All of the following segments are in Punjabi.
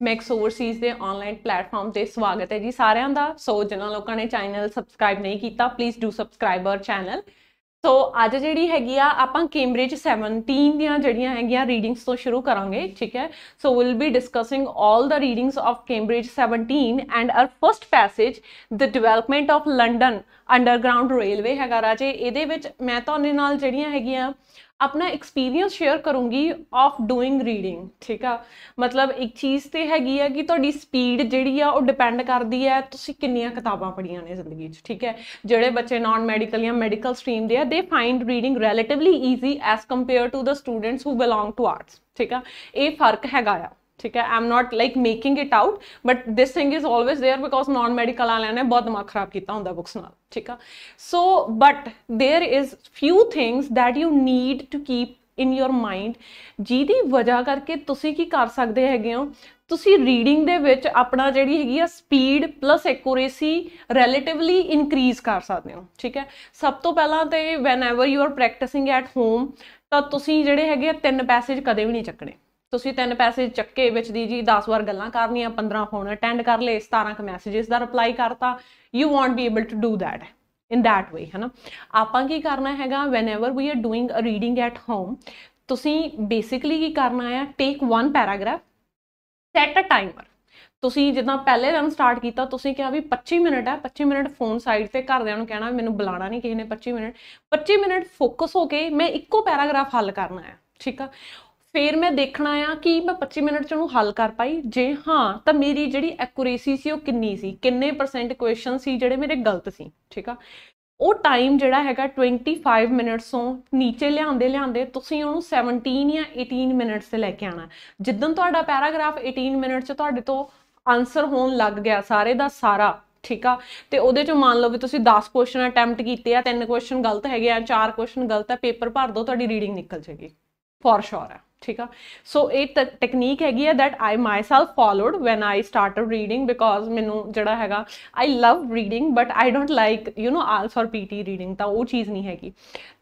ਮੈਕਸ ਓਵਰਸੀਜ਼ ਦੇ ਆਨਲਾਈਨ ਪਲੇਟਫਾਰਮ ਤੇ ਸਵਾਗਤ ਹੈ ਜੀ ਸਾਰਿਆਂ ਦਾ। ਸੋ ਜਿਨ੍ਹਾਂ ਲੋਕਾਂ ਨੇ ਚੈਨਲ ਸਬਸਕ੍ਰਾਈਬ ਨਹੀਂ ਕੀਤਾ please do subscribe our channel so ਅੱਜ ਜਿਹੜੀ ਹੈਗੀ ਆ, ਆਪਾਂ ਕੈਂਬਰਿਜ 17 ਦੀਆਂ ਜਿਹੜੀਆਂ ਹੈਗੀਆਂ ਰੀਡਿੰਗਸ ਤੋਂ ਸ਼ੁਰੂ ਕਰਾਂਗੇ, ਠੀਕ ਹੈ? So will be discussing all the readings of Cambridge 17 and our first passage the development of London underground railway ਹੈਗਾ ਰਾਜੇ। ਇਹਦੇ ਵਿੱਚ ਮੈਂ ਤੁਹਾਡੇ ਨਾਲ ਜਿਹੜੀਆਂ ਹੈਗੀਆਂ ਆਪਣਾ ਐਕਸਪੀਰੀਅੰਸ ਸ਼ੇਅਰ ਕਰੂੰਗੀ ਆਫ ਡੂਇੰਗ ਰੀਡਿੰਗ ਠੀਕ ਆ? ਮਤਲਬ ਇੱਕ ਚੀਜ਼ ਤੇ ਹੈਗੀ ਆ ਕਿ ਤੁਹਾਡੀ ਸਪੀਡ ਜਿਹੜੀ ਆ ਉਹ ਡਿਪੈਂਡ ਕਰਦੀ ਹੈ ਤੁਸੀਂ ਕਿੰਨੀਆਂ ਕਿਤਾਬਾਂ ਪੜ੍ਹੀਆਂ ਨੇ ਜ਼ਿੰਦਗੀ 'ਚ, ਠੀਕ ਹੈ ਜਿਹੜੇ ਬੱਚੇ ਨਾਨ ਮੈਡੀਕਲ ਜਾਂ ਮੈਡੀਕਲ ਸਟਰੀਮ ਦੇ ਆ they find reading relatively easy as compare to the students who belong to arts ਠੀਕ ਆ? ਇਹ ਫ਼ਰਕ ਹੈਗਾ ਆ। ਠੀਕ ਹੈ I am not like making it out but this thing is always there because non medical ਵਾਲਿਆਂ ਨੇ ਬਹੁਤ ਦਿਮਾਗ ਖਰਾਬ ਕੀਤਾ ਹੁੰਦਾ ਬੁੱਕਸ ਨਾਲ ਠੀਕ ਆ so but there is few things that you need to keep in your mind ਜਿਹਦੀ ਵਜ੍ਹਾ ਕਰਕੇ ਤੁਸੀਂ ਕੀ ਕਰ ਸਕਦੇ ਹੈਗੇ ਹੋ ਤੁਸੀਂ ਰੀਡਿੰਗ ਦੇ ਵਿੱਚ ਆਪਣਾ ਜਿਹੜੀ ਹੈਗੀ ਆ speed plus accuracy relatively increase ਕਰ ਸਕਦੇ ਹੋ ਠੀਕ ਹੈ ਸਭ ਤੋਂ ਪਹਿਲਾਂ ਤੇ whenever you are practising at home ਤਾਂ ਤੁਸੀਂ ਜਿਹੜੇ ਹੈਗੇ ਤਿੰਨ ਪੈਸੇਜ ਕਦੇ ਵੀ ਨਹੀਂ ਚੱਕਣੇ ਤੁਸੀਂ ਤਿੰਨ ਪੈਸੇ ਚੱਕੇ ਵਿੱਚ ਦੀ ਜੀ 10 ਵਾਰ ਗੱਲਾਂ ਕਰਨੀਆਂ 15 ਫੋਨ ਅਟੈਂਡ ਕਰ ਲਏ 17 ਕ ਮੈਸੇजेस ਦਾ ਰਿਪਲਾਈ ਕਰਤਾ। You want be able to do that in that way ਹਨਾ? ਆਪਾਂ ਕੀ ਕਰਨਾ ਹੈਗਾ? Whenever we are doing a reading at home ਤੁਸੀਂ ਬੇਸਿਕਲੀ ਕੀ ਕਰਨਾ ਹੈ take one paragraph set a timer ਤੁਸੀਂ ਜਿੱਦਾਂ ਪਹਿਲੇ ਦਿਨ ਸਟਾਰਟ ਕੀਤਾ, ਤੁਸੀਂ ਕਿਹਾ ਵੀ 25 ਮਿੰਟ ਹੈ 25 ਮਿੰਟ ਫੋਨ ਸਾਈਡ ਤੇ ਘਰਦਿਆਂ ਨੂੰ ਕਹਿਣਾ, ਮੈਨੂੰ ਬੁਲਾਣਾ ਨਹੀਂ ਕਿਸੇ ਨੇ 25 ਮਿੰਟ। 25 ਮਿੰਟ ਫੋਕਸ ਹੋ ਕੇ ਮੈਂ ਇੱਕੋ ਪੈਰਾਗ੍ਰਾਫ ਹੱਲ ਕਰਨਾ ਹੈ ਠੀਕ ਆ? ਫਿਰ ਮੈਂ ਦੇਖਣਾ ਆ ਕਿ ਮੈਂ 25 ਮਿੰਟ ਚ ਉਹਨੂੰ ਹੱਲ ਕਰ ਪਾਈ। ਜੇ ਹਾਂ, ਤਾਂ ਮੇਰੀ ਜਿਹੜੀ ਐਕੂਰੇਸੀ ਸੀ ਉਹ ਕਿੰਨੀ ਸੀ? ਕਿੰਨੇ ਪਰਸੈਂਟ ਕੁਐਸਚਨ ਸੀ ਜਿਹੜੇ ਮੇਰੇ ਗਲਤ ਸੀ? ਠੀਕ ਆ? ਉਹ ਟਾਈਮ ਜਿਹੜਾ ਹੈਗਾ 25 ਮਿੰਟਸ ਤੋਂ ਨੀਚੇ ਲਿਆਉਂਦੇ ਲਿਆਉਂਦੇ ਤੁਸੀਂ ਉਹਨੂੰ 17 ਜਾਂ 18 ਮਿੰਟਸ ਤੇ ਲੈ ਕੇ ਆਣਾ ਜਿੱਦਨ ਤੁਹਾਡਾ ਪੈਰਾਗ੍ਰਾਫ 18 ਮਿੰਟ ਚ ਤੁਹਾਡੇ ਤੋਂ ਆਨਸਰ ਹੋਣ ਲੱਗ ਗਿਆ ਸਾਰੇ ਦਾ ਸਾਰਾ, ਠੀਕ ਆ? ਤੇ ਉਹਦੇ ਚੋਂ ਮੰਨ ਲਓ ਵੀ ਤੁਸੀਂ 10 ਕੁਐਸਚਨ ਅਟੈਂਪਟ ਕੀਤੇ ਆ, ਤਿੰਨ ਕੁਐਸਚਨ ਗਲਤ ਹੈਗੇ ਆ, ਚਾਰ ਕੁਐਸਚਨ ਗਲਤ ਆ ਪੇਪਰ ਭਰ ਦੋ ਤੁਹਾਡੀ ਰੀਡਿੰਗ ਨਿਕਲ ਜਾਏਗੀ। ਫੋਰ ਸ਼ੋਰ ਹੈ ਠੀਕ ਆ? ਸੋ ਇਹ ਟੈਕਨੀਕ ਹੈਗੀ ਹੈ that I myself followed when I started reading because ਮੈਨੂੰ ਜਿਹੜਾ ਹੈਗਾ I love reading but I don't like you know ਆਲਸ ਔਰ ਪੀਟੀ ਰੀਡਿੰਗ ਤਾਂ ਉਹ ਚੀਜ਼ ਨਹੀਂ ਹੈਗੀ।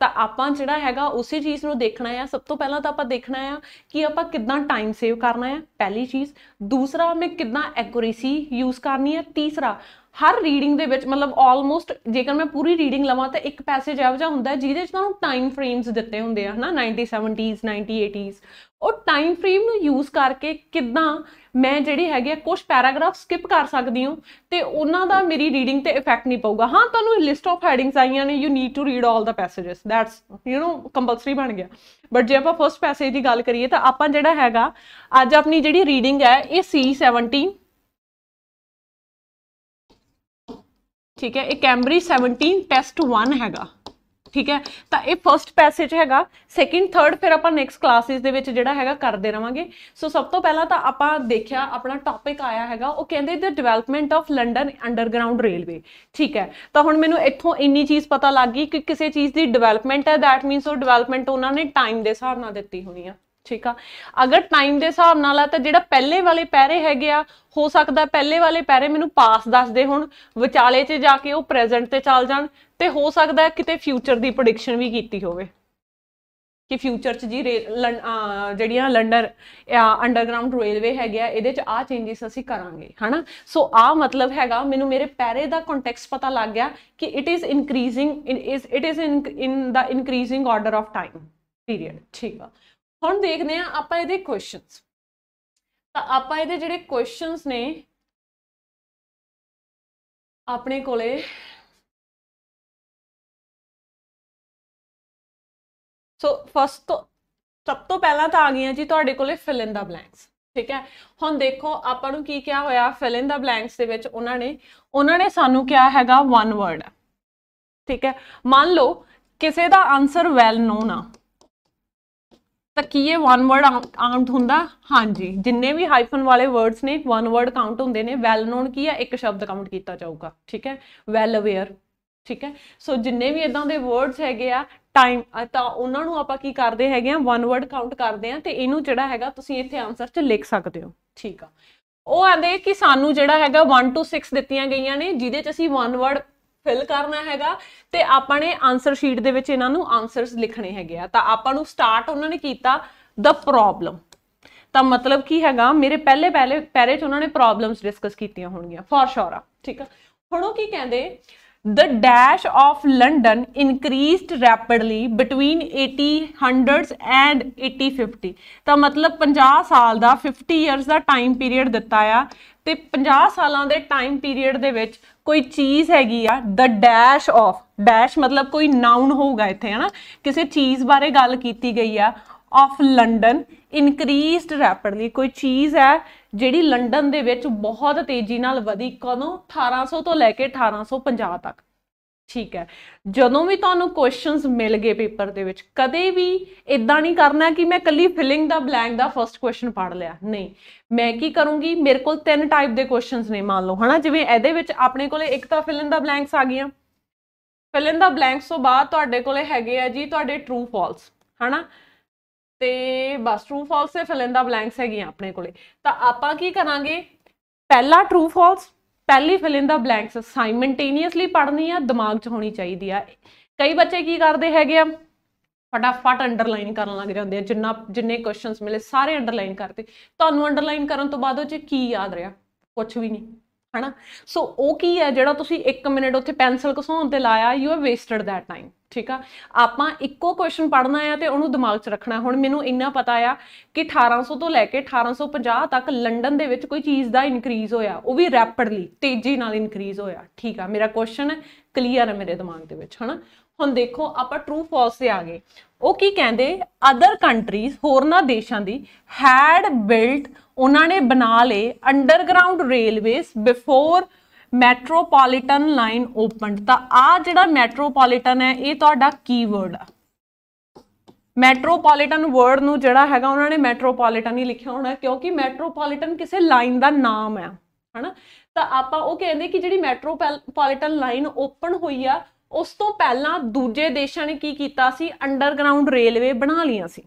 ਤਾਂ ਆਪਾਂ ਜਿਹੜਾ ਹੈਗਾ, ਉਸੇ ਚੀਜ਼ ਨੂੰ ਦੇਖਣਾ ਆ। ਸਭ ਤੋਂ ਪਹਿਲਾਂ ਤਾਂ ਆਪਾਂ ਦੇਖਣਾ ਆ ਕਿ ਆਪਾਂ ਕਿੱਦਾਂ ਟਾਈਮ ਸੇਵ ਕਰਨਾ ਆ, ਪਹਿਲੀ ਚੀਜ਼। ਦੂਸਰਾ, ਮੈਂ ਕਿੱਦਾਂ ਐਕੂਰੇਸੀ ਯੂਜ਼ ਕਰਨੀ ਹੈ ਤੀਸਰਾ ਹਰ ਰੀਡਿੰਗ ਦੇ ਵਿੱਚ ਮਤਲਬ ਆਲਮੋਸਟ ਜੇਕਰ ਮੈਂ ਪੂਰੀ ਰੀਡਿੰਗ ਲਵਾਂ ਤਾਂ ਇੱਕ ਪੈਸੇਜ ਇਹੋ ਜਿਹਾ ਹੁੰਦਾ ਜਿਹਦੇ ਵਿੱਚ ਤੁਹਾਨੂੰ ਟਾਈਮ ਫਰੇਮਸ ਦਿੱਤੇ ਹੁੰਦੇ ਆ, ਹਨਾ? 1970s 1980s ਉਹ ਟਾਈਮ ਫਰੇਮ ਨੂੰ ਯੂਜ਼ ਕਰਕੇ ਕਿਦਾਂ ਮੈਂ ਜਿਹੜੀ ਹੈਗੀ ਆ ਕੁਝ ਪੈਰਾਗ੍ਰਾਫ ਸਕਿਪ ਕਰ ਸਕਦੀ ਹਾਂ ਤੇ ਉਹਨਾਂ ਦਾ ਮੇਰੀ ਰੀਡਿੰਗ ਤੇ ਇਫੈਕਟ ਨਹੀਂ ਪਊਗਾ। ਹਾਂ, ਤੁਹਾਨੂੰ ਲਿਸਟ ਆਫ ਹੈਡਿੰਗਸ ਆਈਆਂ ਨੇ you need to read all the passages that's you know compulsory ਬਣ ਗਿਆ। ਬਟ ਜੇ ਆਪਾਂ ਫਸਟ ਪੈਸੇਜ ਦੀ ਗੱਲ ਕਰੀਏ ਤਾਂ ਆਪਾਂ ਜਿਹੜਾ ਹੈਗਾ, ਅੱਜ ਆਪਣੀ ਜਿਹੜੀ ਰੀਡਿੰਗ ਹੈ, ਇਹ C17 ਠੀਕ ਹੈ, ਇਹ ਕੈਂਬਰਿਜ 17 ਟੈਸਟ 1 ਹੈਗਾ। ਠੀਕ ਹੈ, ਤਾਂ ਇਹ ਫਰਸਟ ਪੈਸੇਜ ਹੈਗਾ। ਸੈਕਿੰਡ ਥਰਡ ਫਿਰ ਆਪਾਂ ਨੈਕਸਟ ਕਲਾਸਿਸ ਦੇ ਵਿੱਚ ਜਿਹੜਾ ਹੈਗਾ ਕਰਦੇ ਰਵਾਂਗੇ। ਸੋ ਸਭ ਤੋਂ ਪਹਿਲਾਂ ਤਾਂ ਆਪਾਂ ਦੇਖਿਆ, ਆਪਣਾ ਟੌਪਿਕ ਆਇਆ ਹੈਗਾ। ਉਹ ਕਹਿੰਦੇ the development of London underground railway ਠੀਕ ਹੈ, ਤਾਂ ਹੁਣ ਮੈਨੂੰ ਇੱਥੋਂ ਇੰਨੀ ਚੀਜ਼ ਪਤਾ ਲੱਗ ਗਈ ਕਿ ਕਿਸੇ ਚੀਜ਼ ਦੀ ਡਿਵੈਲਪਮੈਂਟ ਹੈ ਥੈਟ ਮੀਨਸ ਉਹ ਡਿਵੈਲਪਮੈਂਟ ਉਹਨਾਂ ਨੇ ਟਾਈਮ ਦੇ ਹਿਸਾਬ ਨਾਲ ਦਿੱਤੀ ਹੋਣੀ ਆ। ਠੀਕ ਆ? ਅਗਰ ਟਾਈਮ ਦੇ ਹਿਸਾਬ ਨਾਲ ਆ ਤਾਂ ਜਿਹੜਾ ਪਹਿਲੇ ਵਾਲੇ ਪੈਰੇ ਹੈਗੇ ਆ, ਹੋ ਸਕਦਾ ਪਹਿਲੇ ਵਾਲੇ ਪੈਰੇ ਮੈਨੂੰ ਪਾਸ ਦੱਸਦੇ ਹੁਣ, ਵਿਚਾਲੇ 'ਚ ਜਾ ਕੇ ਉਹ ਪ੍ਰੈਜ਼ੈਂਟ ਤੇ ਚੱਲ ਜਾਣ, ਤੇ ਹੋ ਸਕਦਾ ਕਿਤੇ ਫਿਊਚਰ ਦੀ ਪ੍ਰੈਡਿਕਸ਼ਨ ਵੀ ਕੀਤੀ ਹੋਵੇ। ਕਿ ਫਿਊਚਰ 'ਚ ਜੀ ਜਿਹੜੀਆਂ ਲੰਡਨ ਅੰਡਰਗਰਾਉਂਡ ਰੇਲਵੇ ਹੈਗੇ ਆ, ਇਹਦੇ 'ਚ ਆ ਚੇਂਜਸ ਅਸੀਂ ਕਰਾਂਗੇ, ਹਨਾ? ਸੋ ਆ ਮਤਲਬ ਹੈਗਾ, ਮੈਨੂੰ ਮੇਰੇ ਪੈਰੇ ਦਾ ਕੰਟੈਕਸਟ ਪਤਾ ਲੱਗ ਗਿਆ ਕਿ it is increasing is it is in the increasing order of time period ਠੀਕ ਆ? ਹੁਣ ਦੇਖਦੇ ਆ ਆਪਾਂ ਇਹਦੇ ਕੁਐਸਚਨਸ ਤਾਂ ਆਪਾਂ ਇਹਦੇ ਜਿਹੜੇ ਕੁਐਸਚਨਸ ਨੇ, ਆਪਣੇ ਕੋਲੇ ਸੋ ਫਸਟ ਤੋਂ, ਸਭ ਤੋਂ ਪਹਿਲਾਂ ਤਾਂ ਆ ਗਈਆਂ ਜੀ ਤੁਹਾਡੇ ਕੋਲੇ ਫਿਲ ਇਨ ਦਾ ਬਲੈਂਕਸ ਠੀਕ ਹੈ? ਹੁਣ ਦੇਖੋ ਆਪਾਂ ਨੂੰ ਕੀ ਕਿਹਾ ਹੋਇਆ ਫਿਲ ਇਨ ਦਾ ਬਲੈਂਕਸ ਦੇ ਵਿੱਚ ਉਹਨਾਂ ਨੇ ਉਹਨਾਂ ਨੇ ਸਾਨੂੰ ਕਿਹਾ ਹੈਗਾ ਵਨ ਵਰਡ ਠੀਕ ਹੈ? ਮੰਨ ਲਓ, ਕਿਸੇ ਦਾ ਆਨਸਰ ਵੈਲ ਨੋਨ ਆ। ਤਾਂ ਕੀ ਇਹ ਵਨ ਵਰਡ ਕਾਊਂਟ ਹੁੰਦਾ? ਹਾਂਜੀ, ਜਿੰਨੇ ਵੀ ਹਾਈਫਨ ਵਾਲੇ ਵਰਡਸ ਨੇ ਵਨ ਵਰਡ ਕਾਊਂਟ ਹੁੰਦੇ ਨੇ ਵੈਲ ਨੋਨ ਕੀ ਆ? ਇੱਕ ਸ਼ਬਦ ਕਾਊਂਟ ਕੀਤਾ ਜਾਊਗਾ, ਠੀਕ ਹੈ? ਵੈਲ ਅਵੇਅਰ ਠੀਕ ਹੈ? ਸੋ ਜਿੰਨੇ ਵੀ ਇਦਾਂ ਦੇ ਵਰਡਸ ਹੈਗੇ ਆ ਟਾਈਮ ਤਾਂ ਉਹਨਾਂ ਨੂੰ ਆਪਾਂ ਕੀ ਕਰਦੇ ਹੈਗੇ ਆ? ਵਨ ਵਰਡ ਕਾਊਂਟ ਕਰਦੇ ਆ, ਤੇ ਇਹਨੂੰ ਜਿਹੜਾ ਹੈਗਾ, ਤੁਸੀਂ ਇੱਥੇ ਆਨਸਰ 'ਚ ਲਿਖ ਸਕਦੇ ਹੋ, ਠੀਕ ਆ? ਉਹ ਆਂਦੇ ਕਿ ਸਾਨੂੰ ਜਿਹੜਾ ਹੈਗਾ 1 ਟੂ 6 ਦਿੱਤੀਆਂ ਗਈਆਂ ਨੇ, ਜਿਹਦੇ 'ਚ ਅਸੀਂ ਵਨ ਵਰਡ ਫਿਲ ਕਰਨਾ ਹੈਗਾ ਤੇ ਆਪਾਂ ਨੇ ਆਨਸਰ ਸ਼ੀਟ ਦੇ ਵਿੱਚ ਇਹਨਾਂ ਨੂੰ ਆਨਸਰਸ ਲਿਖਣੇ ਹੈਗੇ ਆ। ਤਾਂ ਆਪਾਂ ਨੂੰ ਸਟਾਰਟ ਉਹਨਾਂ ਨੇ ਕੀਤਾ ਦ ਪ੍ਰੋਬਲਮ ਤਾਂ ਮਤਲਬ ਕੀ ਹੈਗਾ, ਮੇਰੇ ਪਹਿਲੇ ਪਹਿਲੇ ਪੈਰੇ ਚ ਉਹਨਾਂ ਨੇ ਪ੍ਰੋਬਲਮਸ ਡਿਸਕਸ ਕੀਤੀਆਂ ਹੋਣਗੀਆਂ ਫॉर ਸ਼ੋਰ ਆ, ਠੀਕ ਆ। ਹੁਣ ਉਹ ਕੀ ਕਹਿੰਦੇ, the dash of london increased rapidly between 1800s and 1850 ਤਾਂ ਮਤਲਬ 50 ਸਾਲ ਦਾ 50 ਇਅਰਸ ਦਾ ਟਾਈਮ ਪੀਰੀਅਡ ਦਿੱਤਾ ਆ, ਤੇ 50 ਸਾਲਾਂ ਦੇ ਟਾਈਮ ਪੀਰੀਅਡ ਦੇ ਵਿੱਚ ਕੋਈ ਚੀਜ਼ ਹੈਗੀ ਆ ਦ ਡੈਸ਼ of ਡੈਸ਼ ਮਤਲਬ ਕੋਈ ਨਾਉਨ ਹੋਊਗਾ ਇੱਥੇ, ਹਨਾ? ਕਿਸੇ ਚੀਜ਼ ਬਾਰੇ ਗੱਲ ਕੀਤੀ ਗਈ ਆ ਆਫ ਲੰਡਨ ਇਨਕਰੀਜ਼ਡ ਰੈਪਿਡਲੀ ਕੋਈ ਚੀਜ਼ ਹੈ ਜਿਹੜੀ ਲੰਡਨ ਦੇ ਵਿੱਚ ਬਹੁਤ ਤੇਜ਼ੀ ਨਾਲ ਵਧੀ, ਕਦੋਂ? 1800 ਤੋਂ ਲੈ ਕੇ 1850 ਤੱਕ। ਠੀਕ ਹੈ। ਜਦੋਂ ਵੀ ਤੁਹਾਨੂੰ ਕੁਐਸਚਨਸ ਮਿਲ ਗਏ ਪੇਪਰ ਦੇ ਵਿੱਚ, ਕਦੇ ਵੀ ਇਦਾਂ ਨਹੀਂ ਕਰਨਾ ਕਿ ਮੈਂ ਕੱਲੀ ਫਿਲਿੰਗ ਦਾ ਬਲੈਂਕ ਦਾ ਫਰਸਟ ਕੁਐਸਚਨ ਪੜ੍ਹ ਲਿਆ। ਨਹੀਂ। ਮੈਂ ਕੀ ਕਰੂੰਗੀ? ਮੇਰੇ ਕੋਲ ਤਿੰਨ ਟਾਈਪ ਦੇ ਕੁਐਸਚਨਸ ਨੇ ਮੰਨ ਲਓ, ਹਨਾ? ਜਿਵੇਂ ਇਹਦੇ ਵਿੱਚ ਆਪਣੇ ਕੋਲੇ ਇੱਕ ਤਾਂ ਫਿਲ ਦਾ ਬਲੈਂਕਸ ਆ ਗਈਆਂ। ਫਿਲ ਦਾ ਬਲੈਂਕਸ ਤੋਂ ਬਾਅਦ ਤੁਹਾਡੇ ਕੋਲੇ ਹੈਗੇ ਆ ਜੀ ਤੁਹਾਡੇ ਟਰੂ ਫਾਲਸ ਹਨਾ? ਤੇ ਬਸ ਟਰੂ ਫਾਲਸ ਤੇ ਫਿਲ ਦਾ ਬਲੈਂਕਸ ਹੈਗੀਆਂ ਆਪਣੇ ਕੋਲੇ। ਤਾਂ ਆਪਾਂ ਕੀ ਕਰਾਂਗੇ? ਪਹਿਲਾ ਟਰੂ ਫਾਲਸ ਪਹਿਲੀ fill in the blanks simultaneously ਪੜ੍ਹਨੀ ਆ, ਦਿਮਾਗ 'ਚ ਹੋਣੀ ਚਾਹੀਦੀ ਆ। ਕਈ ਬੱਚੇ ਕੀ ਕਰਦੇ ਹੈਗੇ ਆ? ਫਟਾਫਟ ਅੰਡਰਲਾਈਨ ਕਰਨ ਲੱਗ ਜਾਂਦੇ ਆ, ਜਿੰਨਾ, ਜਿੰਨੇ ਕੁਐਸਚਨਸ ਮਿਲੇ ਸਾਰੇ ਅੰਡਰਲਾਈਨ ਕਰਤੇ ਤੁਹਾਨੂੰ ਅੰਡਰਲਾਈਨ ਕਰਨ ਤੋਂ ਬਾਅਦ ਉਹ 'ਚ ਕੀ ਯਾਦ ਰਿਹਾ? ਕੁਝ ਵੀ ਨਹੀਂ, ਹਨਾ? ਸੋ ਉਹ ਕੀ ਹੈ ਜਿਹੜਾ ਤੁਸੀਂ 1 ਮਿੰਟ ਉੱਥੇ ਪੈਨਸਲ ਘਸਾਉਣ ਤੇ ਲਾਇਆ you have wasted that time ਠੀਕ ਆ? ਆਪਾਂ ਇੱਕੋ ਕੁਐਸਚਨ ਪੜ੍ਹਨਾ ਆ ਤੇ ਉਹਨੂੰ ਦਿਮਾਗ 'ਚ ਰੱਖਣਾ। ਹੁਣ ਮੈਨੂੰ ਇੰਨਾ ਪਤਾ ਆ ਕਿ 1800 ਤੋਂ ਲੈ ਕੇ 1850 ਤੱਕ ਲੰਡਨ ਦੇ ਵਿੱਚ ਕੋਈ ਚੀਜ਼ ਦਾ ਇਨਕਰੀਜ਼ ਹੋਇਆ, ਉਹ ਵੀ ਰੈਪਿਡਲੀ ਤੇਜ਼ੀ ਨਾਲ ਇਨਕਰੀਜ਼ ਹੋਇਆ। ਠੀਕ ਆ? ਮੇਰਾ ਕੁਐਸਚਨ ਕਲੀਅਰ ਹੈ ਮੇਰੇ ਦਿਮਾਗ ਦੇ ਵਿੱਚ, ਹਨਾ? ਹੁਣ ਦੇਖੋ, ਆਪਾਂ ਟਰੂ ਫਾਲਸ ਤੇ ਆ ਗਏ। ਉਹ ਕੀ ਕਹਿੰਦੇ? ਅਦਰ ਕੰਟਰੀਜ਼ ਹੋਰਨਾਂ ਦੇਸ਼ਾਂ ਦੀ ਹੈਡ ਬਿਲਟ ਉਹਨਾਂ ਨੇ ਬਣਾ ਲਏ underground railways before metropolitan line opened ਤਾਂ ਆ ਜਿਹੜਾ ਮੈਟਰੋਪੋਲੀਟਨ ਹੈ, ਇਹ ਤੁਹਾਡਾ ਕੀਵਰਡ ਆ? ਮੈਟਰੋਪੋਲੀਟਨ ਵਰਡ ਨੂੰ ਜਿਹੜਾ ਹੈਗਾ, ਉਹਨਾਂ ਨੇ ਮੈਟਰੋਪੋਲੀਟਨ ਹੀ ਲਿਖਿਆ ਹੋਣਾ, ਕਿਉਂਕਿ ਮੈਟਰੋਪੋਲੀਟਨ ਕਿਸੇ ਲਾਈਨ ਦਾ ਨਾਮ ਹੈ, ਹਨਾ? ਤਾਂ ਆਪਾਂ ਉਹ ਕਹਿੰਦੇ ਕਿ ਜਿਹੜੀ ਮੈਟਰੋਪੋਲੀਟਨ ਲਾਈਨ ਓਪਨ ਹੋਈ ਆ, ਉਸ ਤੋਂ ਪਹਿਲਾਂ ਦੂਜੇ ਦੇਸ਼ਾਂ ਨੇ ਕੀ ਕੀਤਾ ਸੀ? ਅੰਡਰਗਰਾਉਂਡ ਰੇਲਵੇ ਬਣਾ ਲਈਆਂ ਸੀ।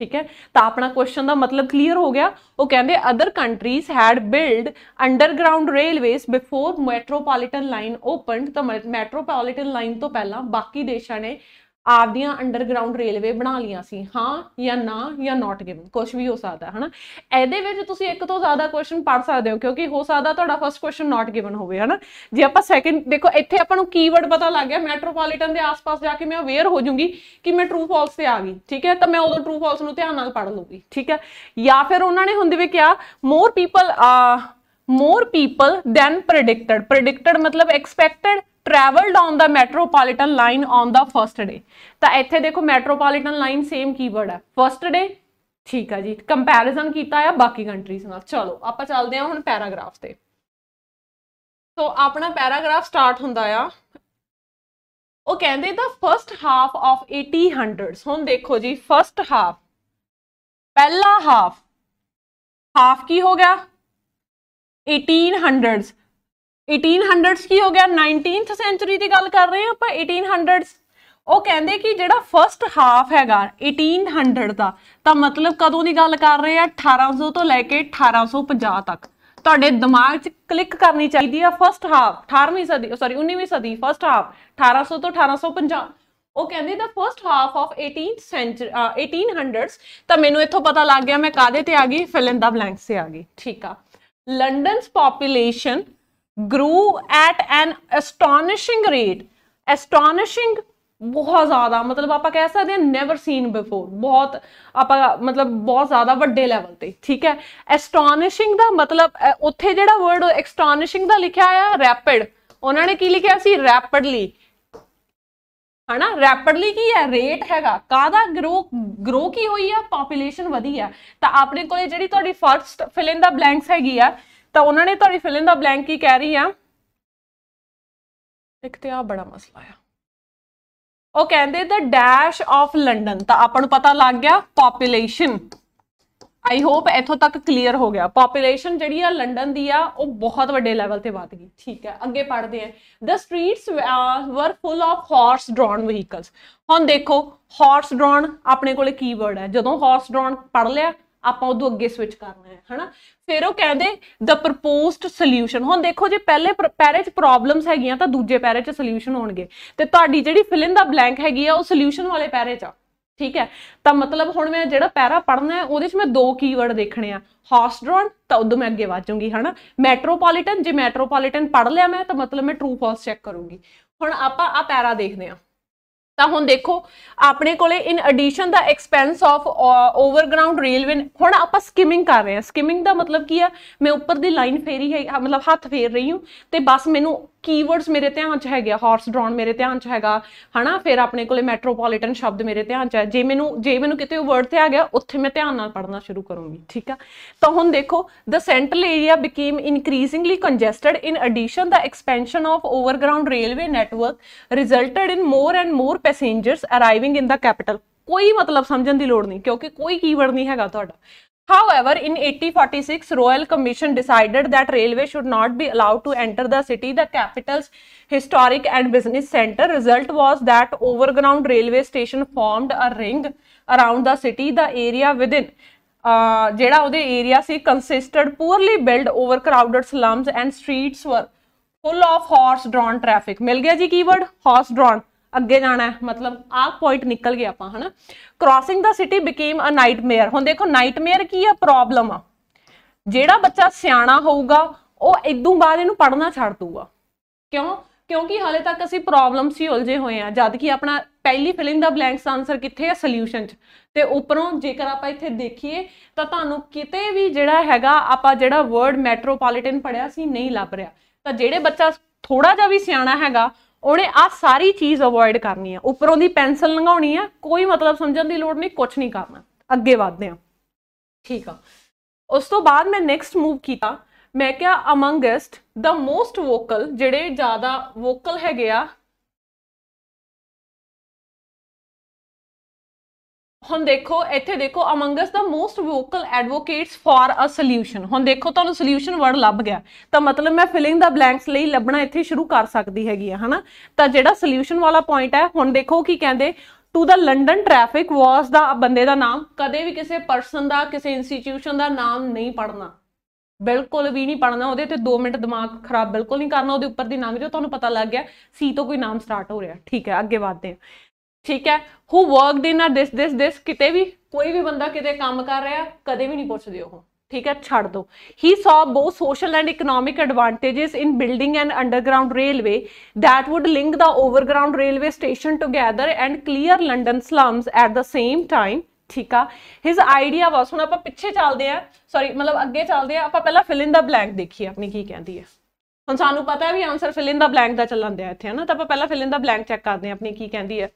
ਠੀਕ ਹੈ? ਤਾਂ ਆਪਣਾ ਕੁਐਸਚਨ ਦਾ ਮਤਲਬ ਕਲੀਅਰ ਹੋ ਗਿਆ। ਉਹ ਕਹਿੰਦੇ other countries had build underground railways before metropolitan line opened ਤਾਂ ਮੈਟਰੋਪੋਲੀਟਨ ਲਾਈਨ ਤੋਂ ਪਹਿਲਾਂ ਬਾਕੀ ਦੇਸ਼ਾਂ ਨੇ ਆਪਦੀਆਂ ਅੰਡਰਗਰਾਉਂਡ ਰੇਲਵੇ ਬਣਾ ਲੀਆਂ ਸੀ, ਹਾਂ ਜਾਂ ਨਾ ਜਾਂ ਨਾਟ ਗਿਵਨ ਕੁਝ ਵੀ ਹੋ ਸਕਦਾ, ਹਨਾ? ਇਹਦੇ ਵਿੱਚ ਤੁਸੀਂ ਇੱਕ ਤੋਂ ਜ਼ਿਆਦਾ ਕੁਐਸਚਨ ਪੜ ਸਕਦੇ ਹੋ, ਕਿਉਂਕਿ ਹੋ ਸਕਦਾ ਤੁਹਾਡਾ ਫਰਸਟ ਕੁਐਸਚਨ ਨਾਟ ਗਿਵਨ ਹੋਵੇ, ਹਨਾ? ਜੇ ਆਪਾਂ ਸੈਕੰਡ ਦੇਖੋ, ਇੱਥੇ ਆਪਾਂ ਨੂੰ ਕੀਵਰਡ ਪਤਾ ਲੱਗ ਗਿਆ ਮੈਟਰੋਪੋਲੀਟਨ ਦੇ ਆਸ-ਪਾਸ ਜਾ ਕੇ ਮੈਂ ਅਵੇਅਰ ਹੋ ਜਾਊਂਗੀ ਕਿ ਮੈਂ ਟਰੂ ਫਾਲਸ ਤੇ ਆ ਗਈ, ਠੀਕ ਹੈ? ਤਾਂ ਮੈਂ ਉਦੋਂ ਟਰੂ ਫਾਲਸ ਨੂੰ ਧਿਆਨ ਨਾਲ ਪੜ ਲੂਗੀ ਠੀਕ ਹੈ? ਜਾਂ ਫਿਰ ਉਹਨਾਂ ਨੇ ਹੁੰਦੇ ਵੀ ਕਿਹਾ more people more people than predicted predicted ਮਤਲਬ expected travelled on the metropolitan line on the first day ਤਾਂ ਇੱਥੇ ਦੇਖੋ ਮੈਟਰੋਪੋਲੀਟਨ ਲਾਈਨ ਸੇਮ ਕੀਵਰਡ ਹੈ। First ਡੇ ਠੀਕ ਆ ਜੀ। ਕੰਪੈਰੀਜ਼ਨ ਕੀਤਾ ਆ, ਬਾਕੀ ਕੰਟਰੀਜ਼ ਨਾਲ। ਚਲੋ, ਆਪਾਂ ਚੱਲਦੇ ਹਾਂ ਹੁਣ ਪੈਰਾਗ੍ਰਾਫ ਤੇ। ਸੋ, ਆਪਣਾ ਪੈਰਾਗ੍ਰਾਫ ਸਟਾਰਟ ਹੁੰਦਾ ਆ। ਉਹ ਕਹਿੰਦੇ the first half of 1800s ਹੁਣ ਦੇਖੋ ਜੀ ਫਰਸਟ ਹਾਫ ਪਹਿਲਾ ਹਾਫ ਹਾਫ ਕੀ ਹੋ ਗਿਆ? 1800s 1800s ਕੀ ਹੋ ਗਿਆ 19th ਸੈਂਚੁਰੀ ਦੀ ਗੱਲ ਕਰ ਰਹੇ ਹਾਂ ਆਪਾਂ 1800s ਉਹ ਕਹਿੰਦੇ ਕਿ ਜਿਹੜਾ ਫਰਸਟ ਹਾਫ ਹੈਗਾ 1800 ਦਾ, ਤਾਂ ਮਤਲਬ ਕਦੋਂ ਦੀ ਗੱਲ ਕਰ ਰਹੇ ਆ? 1800 ਤੋਂ ਲੈ ਕੇ 1850 ਤੱਕ। ਤੁਹਾਡੇ ਦਿਮਾਗ 'ਚ ਕਲਿੱਕ ਕਰਨੀ ਚਾਹੀਦੀ ਆ ਫਰਸਟ ਹਾਫ 18ਵੀਂ ਸਦੀ ਸੌਰੀ 19ਵੀਂ ਸਦੀ ਫਰਸਟ ਹਾਫ 1800 ਤੋਂ 1850 ਉਹ ਕਹਿੰਦੇ the first half of 18th century 1800s ਤਾਂ ਮੈਨੂੰ ਇੱਥੋਂ ਪਤਾ ਲੱਗ ਗਿਆ ਮੈਂ ਕਾਦੇ ਤੇ ਆ ਗਈ? ਫਿਲ ਇਨ ਦਾ ਬਲੈਂਕ ਸੇ ਆ ਗਈ। ਠੀਕ ਆ। London's population grew at an astonishing rate. Astonishing ਬਹੁਤ ਜ਼ਿਆਦਾ, ਮਤਲਬ ਆਪਾਂ ਕਹਿ ਸਕਦੇ ਹਾਂ ਨੈਵਰ ਸੀਨ ਬਿਫੋਰ ਬਹੁਤ ਆਪਾਂ, ਮਤਲਬ ਬਹੁਤ ਜ਼ਿਆਦਾ ਵੱਡੇ ਲੈਵਲ ਤੇ, ਠੀਕ ਹੈ? ਐਸਟੋਨਿਸ਼ਿੰਗ ਦਾ ਮਤਲਬ ਉੱਥੇ ਜਿਹੜਾ ਵਰਡ ਐਸਟੋਨਿਸ਼ਿੰਗ ਦਾ ਲਿਖਿਆ ਆ ਰੈਪਿਡ ਉਹਨਾਂ ਨੇ ਕੀ ਲਿਖਿਆ ਸੀ? ਰੈਪਿਡਲੀ ਹਨਾ? ਰੈਪਿਡਲੀ ਕੀ ਹੈ? ਰੇਟ ਹੈਗਾ। ਕਾਦਾ ਗਰੋ ਗਰੋ ਕੀ ਹੋਈ ਆ? ਪੋਪੂਲੇਸ਼ਨ ਵਧੀ ਆ। ਤਾਂ ਆਪਣੇ ਕੋਲੇ ਜਿਹੜੀ ਤੁਹਾਡੀ first fill in the blanks ਹੈਗੀ ਆ ਤਾਂ ਉਹਨਾਂ ਨੇ ਤੁਹਾਡੀ ਫਿਲ ਇਨ ਦਾ ਬਲੈਂਕ ਕੀ ਕਹਿ ਰਹੀ ਆ। ਇੱਕ ਤੇ ਆ ਬੜਾ ਮਸਲਾ ਆ। ਉਹ ਕਹਿੰਦੇ ਦ ਡੈਸ਼ ਆਫ ਲੰਡਨ ਤਾਂ ਆਪਾਂ ਨੂੰ ਪਤਾ ਲੱਗ ਗਿਆ ਪੋਪੂਲੇਸ਼ਨ ਆਈ ਹੋਪ ਇਥੋਂ ਤੱਕ ਕਲੀਅਰ ਹੋ ਗਿਆ। ਪੋਪੂਲੇਸ਼ਨ ਜਿਹੜੀ ਆ ਲੰਡਨ ਦੀ ਆ, ਉਹ ਬਹੁਤ ਵੱਡੇ ਲੈਵਲ ਤੇ ਵੱਧ ਗਈ। ਠੀਕ ਹੈ, ਅੱਗੇ ਪੜ੍ਹਦੇ ਆ the streets were full of horse drawn vehicles ਹੁਣ ਦੇਖੋ ਹਾਰਸ ਡਰਾਉਨ ਆਪਣੇ ਕੋਲੇ ਕੀਵਰਡ ਹੈ। ਜਦੋਂ ਹਾਰਸ ਡਰਾਉਨ ਪੜ੍ਹ ਲਿਆ ਆਪਾਂ ਉਦੋਂ ਅੱਗੇ ਸਵਿਚ ਕਰਨਾ ਹੈ, ਹਨਾ? ਫਿਰ ਉਹ ਕਹਿੰਦੇ ਦ proposed solution ਹੁਣ ਦੇਖੋ ਜੇ ਪਹਿਲੇ ਪੈਰੇ 'ਚ ਪ੍ਰੋਬਲਮਸ ਹੈਗੀਆਂ ਤਾਂ ਦੂਜੇ ਪੈਰੇ 'ਚ ਸੋਲੂਸ਼ਨ ਹੋਣਗੇ। ਤੇ ਤੁਹਾਡੀ ਜਿਹੜੀ ਫਿਲ ਇਨ ਦਾ ਬਲੈਂਕ ਹੈਗੀ ਆ, ਉਹ ਸੋਲੂਸ਼ਨ ਵਾਲੇ ਪੈਰੇ 'ਚ ਆ। ਠੀਕ ਹੈ? ਤਾਂ ਮਤਲਬ ਹੁਣ ਮੈਂ ਜਿਹੜਾ ਪੈਰਾ ਪੜਨਾ ਹੈ, ਉਹਦੇ 'ਚ ਮੈਂ ਦੋ ਕੀਵਰਡ ਦੇਖਣੇ ਆ। ਹਾਰਸ ਤਾਂ ਉਦੋਂ ਮੈਂ ਅੱਗੇ ਵਧ ਜਾਊਂਗੀ ਹਨਾ? ਮੈਟਰੋਪੋਲੀਟਨ ਜੇ ਮੈਟਰੋਪੋਲੀਟਨ ਪੜ ਲਿਆ ਮੈਂ, ਤਾਂ ਮਤਲਬ ਮੈਂ ਟਰੂ ਫਾਲਸ ਚੈੱਕ ਕਰੂੰਗੀ। ਹੁਣ ਆਪਾਂ ਆ ਪੈਰਾ ਦੇਖਦੇ ਆ ਤਾਂ ਹੁਣ ਦੇਖੋ, ਆਪਣੇ ਕੋਲੇ in addition the expanse of overground railway ਹੁਣ ਆਪਾਂ ਸਕਿਮਿੰਗ ਕਰ ਰਹੇ ਹਾਂ। ਸਕਿਮਿੰਗ ਦਾ ਮਤਲਬ ਕੀ ਆ? ਮੈਂ ਉੱਪਰ ਦੀ ਲਾਈਨ ਫੇਰੀ ਹੈ, ਮਤਲਬ ਹੱਥ ਫੇਰ ਰਹੀ ਹਾਂ ਤੇ ਬਸ ਮੈਨੂੰ ਕੀਵਰਡਸ ਮੇਰੇ ਧਿਆਨ 'ਚ ਹੈਗੇ ਹਾਰਸ ਡਰਾਉਨ ਮੇਰੇ ਧਿਆਨ 'ਚ ਹੈਗਾ, ਹਨਾ? ਫਿਰ ਆਪਣੇ ਕੋਲੇ ਮੈਟਰੋਪੋਲੀਟਨ ਸ਼ਬਦ ਮੇਰੇ ਧਿਆਨ 'ਚ ਹੈ। ਜੇ ਮੈਨੂੰ ਜੇ ਮੈਨੂੰ ਕਿਤੇ ਵਰਡ ਤੇ ਆ ਗਿਆ, ਉੱਥੇ ਮੈਂ ਧਿਆਨ ਨਾਲ ਪੜ੍ਹਨਾ ਸ਼ੁਰੂ ਕਰੂੰਗੀ, ਠੀਕ ਆ? ਤਾਂ ਹੁਣ ਦੇਖੋ the central area became increasingly congested in addition the expansion of overground railway network resulted in more and more passengers arriving in the capital ਕੋਈ ਮਤਲਬ ਸਮਝਣ ਦੀ ਲੋੜ ਨਹੀਂ, ਕਿਉਂਕਿ ਕੋਈ ਕੀਵਰਡ ਨਹੀਂ ਹੈਗਾ ਤੁਹਾਡਾ। However, in 1846, Royal Commission decided that railway should not be allowed to enter the city, the capital's historic and business center. Result was that overground railway station formed a ring around the city. The area within ਜਿਹੜਾ ਉਹਦੇ area C consisted poorly built overcrowded slums and streets were full of horse drawn traffic ਮਿਲ ਗਿਆ ਜੀ ਕੀਵਰਡ ਹਾਰਸ ਡਰਾਨ ਅੱਗੇ ਜਾਣਾ ਮਤਲਬ ਆਹ ਪੁਆਇੰਟ ਨਿਕਲ ਗਿਆ ਆਪਾਂ, ਹਨਾ? Crossing the city became a nightmare ਹੁਣ ਦੇਖੋ ਨਾਈਟਮੇਅਰ ਕੀ ਆ? ਪ੍ਰੋਬਲਮ ਆ। ਜਿਹੜਾ ਬੱਚਾ ਸਿਆਣਾ ਹੋਊਗਾ, ਉਹ ਇਦੋਂ ਬਾਅਦ ਇਹਨੂੰ ਪੜਨਾ ਛੱਡ ਦੂਗਾ ਕਿਉਂ? ਕਿਉਂਕਿ ਹਾਲੇ ਤੱਕ ਅਸੀਂ ਪ੍ਰੋਬਲਮਸ ਹੀ ਉਲਝੇ ਹੋਏ ਆ ਜਦ ਕਿ ਆਪਣਾ ਪਹਿਲੀ ਫਿਲਿੰਗ ਦਾ ਬਲੈਂਕਸ ਆਨਸਰ ਕਿੱਥੇ ਹੈ ਸੋਲੂਸ਼ਨ 'ਚ। ਤੇ ਉੱਪਰੋਂ ਜੇਕਰ ਆਪਾਂ ਇੱਥੇ ਦੇਖੀਏ, ਤਾਂ ਤੁਹਾਨੂੰ ਕਿਤੇ ਵੀ ਜਿਹੜਾ ਹੈਗਾ, ਆਪਾਂ ਜਿਹੜਾ ਵਰਡ ਮੈਟਰੋਪੋਲੀਟਨ ਪੜਿਆ ਸੀ, ਨਹੀਂ ਲੱਭ ਰਿਹਾ। ਤਾਂ ਜਿਹੜੇ ਬੱਚਾ ਥੋੜਾ ਜਿਹਾ ਵੀ ਸਿਆਣਾ ਹੈਗਾ ਉਹਨੇ ਆ ਸਾਰੀ ਚੀਜ਼ ਅਵੋਇਡ ਕਰਨੀ ਆ। ਉੱਪਰੋਂ ਦੀ ਪੈਨਸਲ ਲੰਘਾਉਣੀ ਆ, ਕੋਈ ਮਤਲਬ ਸਮਝਣ ਦੀ ਲੋੜ ਨਹੀਂ ਕੁਝ ਨਹੀਂ ਕਰਨਾ। ਅੱਗੇ ਵਧਦੇ ਆ। ਠੀਕ ਆ। ਉਸ ਤੋਂ ਬਾਅਦ ਮੈਂ ਨੈਕਸਟ ਮੂਵ ਕੀਤਾ। ਮੈਂ ਕਿਹਾ ਅਮੰਗੈਸਟ ਦਾ ਮੋਸਟ ਵੋਕਲ ਜਿਹੜੇ ਜ਼ਿਆਦਾ ਵੋਕਲ ਹੈਗੇ ਆ ਹੁਣ ਦੇਖੋ, ਇੱਥੇ ਦੇਖੋ amongst the most vocal advocates for a solution ਹੁਣ ਦੇਖੋ, ਤੁਹਾਨੂੰ ਸੋਲੂਸ਼ਨ ਵਰਡ ਲੱਭ ਗਿਆ। ਤਾਂ ਮਤਲਬ ਮੈਂ ਫਿਲਿੰਗ ਦਾ ਬਲੈਂਕਸ ਲਈ ਲੱਭਣਾ ਇੱਥੇ ਸ਼ੁਰੂ ਕਰ ਸਕਦੀ ਹੈਗੀ ਆ, ਹਨਾ? ਤਾਂ ਜਿਹੜਾ ਸੋਲੂਸ਼ਨ ਵਾਲਾ ਪੁਆਇੰਟ ਹੈ, ਹੁਣ ਦੇਖੋ ਕੀ ਕਹਿੰਦੇ? To the London traffic was ਦਾ ਬੰਦੇ ਦਾ ਨਾਮ, ਕਦੇ ਵੀ ਕਿਸੇ ਪਰਸਨ ਦਾ, ਕਿਸੇ ਇੰਸਟੀਟਿਊਸ਼ਨ ਦਾ ਨਾਮ ਨਹੀਂ ਪੜਨਾ ਬਿਲਕੁਲ ਵੀ ਨਹੀਂ ਪੜਨਾ ਉਹਦੇ ਤੇ 2 ਮਿੰਟ ਦਿਮਾਗ ਖਰਾਬ ਬਿਲਕੁਲ ਨਹੀਂ ਕਰਨਾ, ਉਹਦੇ ਉੱਪਰ ਦੀ ਲੰਘ ਜਾਓ ਤੁਹਾਨੂੰ ਪਤਾ ਲੱਗ ਗਿਆ, ਸੀ ਤੋਂ ਕੋਈ ਨਾਮ ਸਟਾਰਟ ਹੋ ਰਿਹਾ। ਠੀਕ ਹੈ, ਅੱਗੇ ਵਧਦੇ ਹਾਂ। ਠੀਕ ਹੈ? ਹੂ worked in a this this ਦਿਸ ਕਿਤੇ ਵੀ, ਕੋਈ ਵੀ ਬੰਦਾ ਕਿਤੇ ਕੰਮ ਕਰ ਰਿਹਾ, ਕਦੇ ਵੀ ਨਹੀਂ ਪੁੱਛਦੇ ਉਹ। ਠੀਕ ਹੈ? ਛੱਡ ਦੋ। ਹੀ ਸੌ ਬੋ social and economic advantages in building and underground railway that would link the overground railway station together and clear London slums at the same time ਠੀਕ ਆ? ਹਿਸ ਆਈਡੀਆ ਵਾਸ ਹੁਣ ਆਪਾਂ ਪਿੱਛੇ ਚੱਲਦੇ ਆ ਸੌਰੀ ਮਤਲਬ ਅੱਗੇ ਚੱਲਦੇ ਆ ਆਪਾਂ ਪਹਿਲਾਂ ਫਿਲ ਇਨ ਦਾ ਬਲੈਂਕ ਦੇਖੀਏ ਆਪਣੀ ਕੀ ਕਹਿੰਦੀ ਹੈ। ਹੁਣ ਸਾਨੂੰ ਪਤਾ ਵੀ answer fill in the blank ਦਾ ਚੱਲਣ ਦਿਆ ਇੱਥੇ, ਹਨਾ? ਤਾਂ ਆਪਾਂ ਪਹਿਲਾਂ fill in the blank check ਕਰਦੇ ਆ ਆਪਣੀ ਕੀ ਕਹਿੰਦੀ ਹੈ।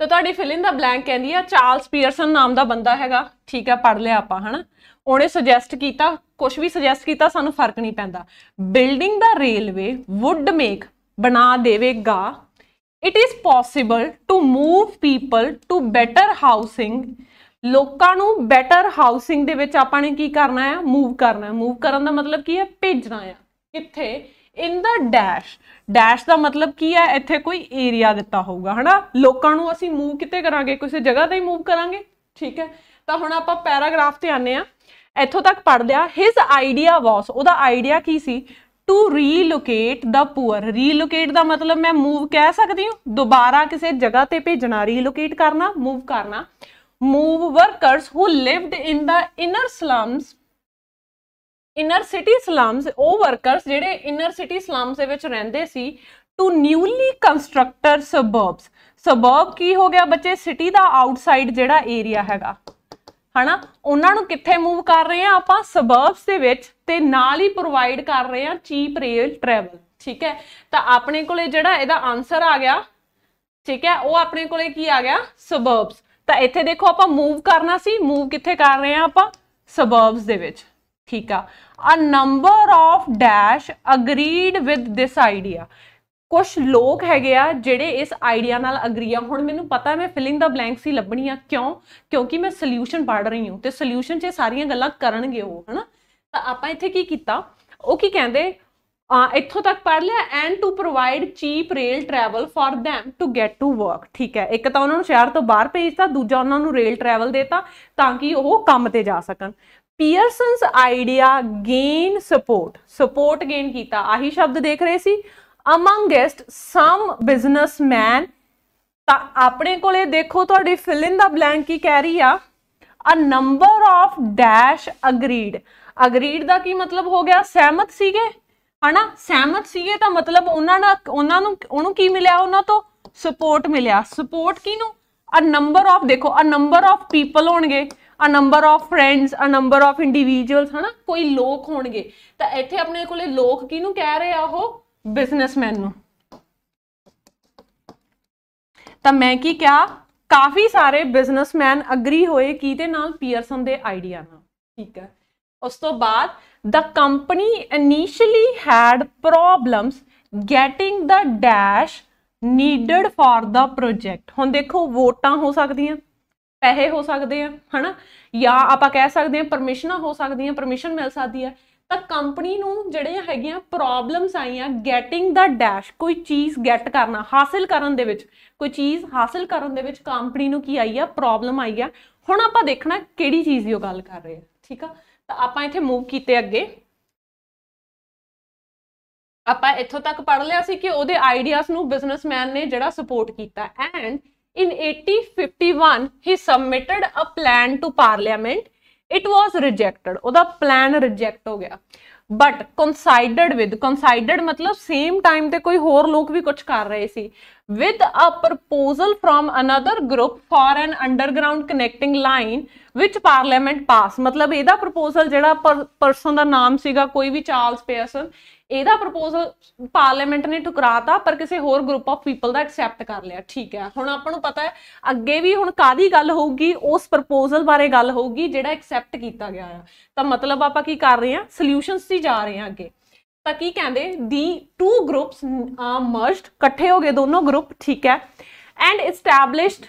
ਤਾਂ ਤੁਹਾਡੀ ਫਿਲ ਇਨ ਦਾ ਬਲੈਂਕ ਕਹਿੰਦੀ ਆ ਚਾਰਲਸ ਪੀਅਰਸਨ ਨਾਮ ਦਾ ਬੰਦਾ ਹੈਗਾ। ਠੀਕ ਹੈ ਪੜ ਲਿਆ ਆਪਾਂ, ਹਨਾ? ਉਹਨੇ ਸੁਜੈਸਟ ਕੀਤਾ ਕੁਝ ਵੀ ਸੁਜੈਸਟ ਕੀਤਾ, ਸਾਨੂੰ ਫ਼ਰਕ ਨਹੀਂ ਪੈਂਦਾ। Building the railway would make ਬਣਾ ਦੇਵੇਗਾ। It is possible to move people to better housing ਲੋਕਾਂ ਨੂੰ ਬੈਟਰ ਹਾਊਸਿੰਗ ਦੇ ਵਿੱਚ ਆਪਾਂ ਨੇ ਕੀ ਕਰਨਾ ਹੈ ਮੂਵ ਕਰਨਾ ਹੈ ਮੂਵ ਕਰਨ ਦਾ ਮਤਲਬ ਕੀ ਹੈ ਭੇਜਣਾ ਹੈ ਕਿੱਥੇ? ਇਨ ਦਾ ਡੈਸ਼ ਡੈਸ਼ ਦਾ ਮਤਲਬ ਕੀ ਹੈ? ਇੱਥੇ ਕੋਈ ਏਰੀਆ ਦਿੱਤਾ ਹੋਊਗਾ, ਹਨਾ? ਲੋਕਾਂ ਨੂੰ ਅਸੀਂ ਮੂਵ ਕਿੱਥੇ ਕਰਾਂਗੇ? ਕਿਸੇ ਜਗ੍ਹਾ ਤੇ ਹੀ ਮੂਵ ਕਰਾਂਗੇ? ਠੀਕ ਹੈ? ਤਾਂ ਹੁਣ ਆਪਾਂ ਪੈਰਾਗ੍ਰਾਫ ਤੇ ਆਨੇ ਆ ਇੱਥੋਂ ਤੱਕ ਪੜ ਲਿਆ ਹਿਸ ਆਈਡੀਆ ਵਾਸ ਉਹਦਾ ਆਈਡੀਆ ਕੀ ਸੀ? To relocate the poor relocate the ਮਤਲਬ ਮੈਂ ਮੂਵ ਕਹਿ ਸਕਦੀ ਹਾਂ। ਦੁਬਾਰਾ ਕਿਸੇ ਜਗ੍ਹਾ ਤੇ ਭੇਜਣਾ ਰੀਲੋਕੇਟ ਕਰਨਾ ਮੂਵ ਕਰਨਾ। Move workers who lived in the inner slums inner city slums ਉਹ ਵਰਕਰਸ ਜਿਹੜੇ ਇਨਰ ਸਿਟੀ ਸਲਮਸ ਦੇ ਵਿੱਚ ਰਹਿੰਦੇ ਸੀ to newly constructed suburbs suburb ਕੀ ਹੋ ਗਿਆ ਬੱਚੇ? ਸਿਟੀ ਦਾ ਆਊਟਸਾਈਡ ਜਿਹੜਾ ਏਰੀਆ ਹੈਗਾ। ਹਨਾ? ਉਹਨਾਂ ਨੂੰ ਕਿੱਥੇ ਮੂਵ ਕਰ ਰਹੇ ਆ ਆਪਾਂ? ਸਬਰਬਸ ਦੇ ਵਿੱਚ ਤੇ ਨਾਲ ਹੀ ਪ੍ਰੋਵਾਈਡ ਕਰ ਰਹੇ ਆ ਚੀਪ ਰੇਲ ਟਰੈਵਲ ਠੀਕ ਹੈ? ਤਾਂ ਆਪਣੇ ਕੋਲੇ ਜਿਹੜਾ ਇਹਦਾ ਆਨਸਰ ਆ ਗਿਆ, ਠੀਕ ਹੈ? ਉਹ ਆਪਣੇ ਕੋਲੇ ਕੀ ਆ ਗਿਆ? ਸਬਰਬਸ ਤਾਂ ਇੱਥੇ ਦੇਖੋ ਆਪਾਂ ਮੂਵ ਕਰਨਾ ਸੀ ਮੂਵ ਕਿੱਥੇ ਕਰ ਰਹੇ ਆ ਆਪਾਂ? ਸਬਰਬਸ ਦੇ ਵਿੱਚ, ਠੀਕ ਆ। A number of dash agreed with this idea. ਕੁਝ ਲੋਕ ਹੈਗੇ ਆ ਜਿਹੜੇ ਇਸ ਆਈਡੀਆ ਨਾਲ ਅਗਰੀ ਆ। ਹੁਣ ਮੈਨੂੰ ਪਤਾ ਮੈਂ ਫਿਲਿੰਗ ਦਾ ਬਲੈਂਕਸ ਹੀ ਲੱਭਣੀ ਆ। ਕਿਉਂ? ਕਿਉਂਕਿ ਮੈਂ ਸੋਲੂਸ਼ਨ ਪੜ ਰਹੀ ਹਾਂ। ਤੇ ਸੋਲੂਸ਼ਨ 'ਚ ਸਾਰੀਆਂ ਗੱਲਾਂ ਕਰਨਗੇ ਉਹ, ਹਨਾ? ਤਾਂ ਆਪਾਂ ਇੱਥੇ ਕੀ ਕੀਤਾ? ਉਹ ਕੀ ਕਹਿੰਦੇ? ਇੱਥੋਂ ਤੱਕ ਪੜ ਲਿਆ। And to provide cheap rail travel for them to get to work ਠੀਕ ਹੈ। ਇੱਕ ਤਾਂ ਉਹਨਾਂ ਨੂੰ ਸ਼ਹਿਰ ਤੋਂ ਬਾਹਰ ਭੇਜਤਾ, ਦੂਜਾ ਉਹਨਾਂ ਨੂੰ ਰੇਲ ਟਰੈਵਲ ਦੇਤਾ, ਤਾਂ ਕਿ ਉਹ ਕੰਮ ਤੇ ਜਾ ਸਕਣ। Pearson's idea gain support support gain ਕੀਤਾ। ਆਹੀ ਸ਼ਬਦ ਦੇਖ ਰਹੇ ਸੀ। ਅਮੰਗੈਸਟ ਸਮ ਬਿਜ਼ਨਸਮੈਨ ਤਾਂ ਆਪਣੇ ਕੋਲੇ ਦੇਖੋ ਤੁਹਾਡੀ ਫਿਲ ਇਨ ਦਾ ਬਲੈਂਕ ਕੀ ਕਹਿ ਰਹੀ ਆ। A number of dash agreed agreed ਦਾ ਕੀ ਮਤਲਬ ਹੋ ਗਿਆ? ਸਹਿਮਤ ਸੀਗੇ? ਹਨਾ? ਸਹਿਮਤ ਸੀਗੇ ਤਾਂ ਮਤਲਬ ਉਹਨਾਂ ਨਾਲ, ਉਹਨਾਂ ਨੂੰ, ਉਹਨੂੰ ਕੀ ਮਿਲਿਆ ਉਹਨਾਂ ਤੋਂ? ਸਪੋਰਟ ਮਿਲਿਆ। ਸਪੋਰਟ ਕਿਹਨੂੰ? ਅ ਨੰਬਰ ਆਫ ਦੇਖੋ ਅ ਨੰਬਰ ਆਫ ਪੀਪਲ ਹੋਣਗੇ। A number of friends a number of individuals ਹਨਾ? ਕੋਈ ਲੋਕ ਹੋਣਗੇ। ਤਾਂ ਇੱਥੇ ਆਪਣੇ ਕੋਲੇ ਲੋਕ ਕਿਹਨੂੰ ਕਹਿ ਰਹੇ ਆ ਉਹ? ਬਿਜ਼ਨਸਮੈਨ ਨੂੰ। ਤਾਂ ਮੈਂ ਕੀ ਕਿਹਾ? ਕਾਫੀ ਸਾਰੇ ਬਿਜ਼ਨਸਮੈਨ ਅਗਰੀ ਹੋਏ ਕਿਹਦੇ ਨਾਲ? ਪੀਅਰਸਨ ਦੇ ਆਈਡੀਆ ਨਾਲ। ਠੀਕ ਹੈ। ਉਸ ਤੋਂ ਬਾਅਦ, the company initially had problems getting the dash needed for the project ਹੁਣ ਦੇਖੋ, ਵੋਟਾਂ ਹੋ ਸਕਦੀਆਂ। ਪੈਸੇ ਹੋ ਸਕਦੇ ਆ, ਹਨਾ? ਜਾਂ ਆਪਾਂ ਕਹਿ ਸਕਦੇ ਆ ਪਰਮਿਸ਼ਨਾਂ ਹੋ ਸਕਦੀਆਂ ਪਰਮਿਸ਼ਨ ਮਿਲ ਸਕਦੀ ਹੈ ਤਾਂ ਕੰਪਨੀ ਨੂੰ ਜਿਹੜੇ ਹੈਗੀਆਂ ਪ੍ਰੋਬਲਮਸ ਆਈਆਂ ਗੈਟਿੰਗ ਦਾ ਡੈਸ਼ ਕੋਈ ਚੀਜ਼ ਗੈਟ ਕਰਨਾ, ਹਾਸਲ ਕਰਨ ਦੇ ਵਿੱਚ, ਕੋਈ ਚੀਜ਼ ਹਾਸਲ ਕਰਨ ਦੇ ਵਿੱਚ ਕੰਪਨੀ ਨੂੰ ਕੀ ਆਈ ਆ ਪ੍ਰੋਬਲਮ ਆਈ ਆ। ਹੁਣ ਆਪਾਂ ਦੇਖਣਾ ਕਿਹੜੀ ਚੀਜ਼ ਦੀ ਉਹ ਗੱਲ ਕਰ ਰਹੇ ਆ, ਠੀਕ ਆ? ਤਾਂ ਆਪਾਂ ਇੱਥੇ ਮੂਵ ਕੀਤੇ ਅੱਗੇ। ਆਪਾਂ ਇੱਥੋਂ ਤੱਕ ਪੜ ਲਿਆ ਸੀ ਕਿ ਉਹਦੇ ਆਈਡੀਆਜ਼ ਨੂੰ ਬਿਜ਼ਨਸਮੈਨ ਨੇ ਜਿਹੜਾ ਸਪੋਰਟ ਕੀਤਾ। And in 1851 he submitted a plan to parliament. It was rejected. ਉਹਦਾ ਪਲਾਨ ਰਿਜੈਕਟ ਹੋ ਗਿਆ ਬਟ ਕੰਸਾਈਡਡ ਵਿਦ ਕੰਸਾਈਡਡ ਮਤਲਬ ਸੇਮ ਟਾਈਮ ਤੇ ਕੋਈ ਹੋਰ ਲੋਕ ਵੀ ਕੁਝ ਕਰ ਰਹੇ ਸੀ with a proposal from another group for an underground connecting line which parliament pass ਮਤਲਬ ਇਹਦਾ ਪ੍ਰਪੋਜ਼ਲ ਜਿਹੜਾ ਪਰਸਨ ਦਾ ਨਾਮ ਸੀਗਾ, ਕੋਈ ਵੀ ਚਾਰਲਸ ਪੀਅਰਸਨ ਇਹਦਾ ਪ੍ਰਪੋਜ਼ਲ ਪਾਰਲੀਮੈਂਟ ਨੇ ਠੁਕਰਾਤਾ, ਪਰ ਕਿਸੇ ਹੋਰ ਗਰੁੱਪ ਆਫ ਪੀਪਲ ਦਾ ਐਕਸੈਪਟ ਕਰ ਲਿਆ। ਠੀਕ ਹੈ। ਹੁਣ ਆਪਾਂ ਨੂੰ ਪਤਾ ਹੈ, ਅੱਗੇ ਵੀ ਹੁਣ ਕਾਦੀ ਗੱਲ ਹੋਊਗੀ, ਉਸ ਪ੍ਰਪੋਜ਼ਲ ਬਾਰੇ ਗੱਲ ਹੋਊਗੀ, ਜਿਹੜਾ ਐਕਸੈਪਟ ਕੀਤਾ ਗਿਆ ਆ। ਤਾਂ ਮਤਲਬ ਆਪਾਂ ਕੀ ਕਰ ਰਹੇ ਹਾਂ? ਸੋਲੂਸ਼ਨਸ ਦੀ ਜਾ ਰਹੇ ਹਾਂ ਅੱਗੇ। ਤਾਂ ਕੀ ਕਹਿੰਦੇ? ਦੀ ਟੂ ਗਰੁੱਪਸ ਮਰਜਡ ਇਕੱਠੇ ਹੋ ਗਏ ਦੋਨੋਂ ਗਰੁੱਪ ਠੀਕ ਹੈ। ਐਂਡ ਐਸਟੈਬਲਿਸ਼ਡ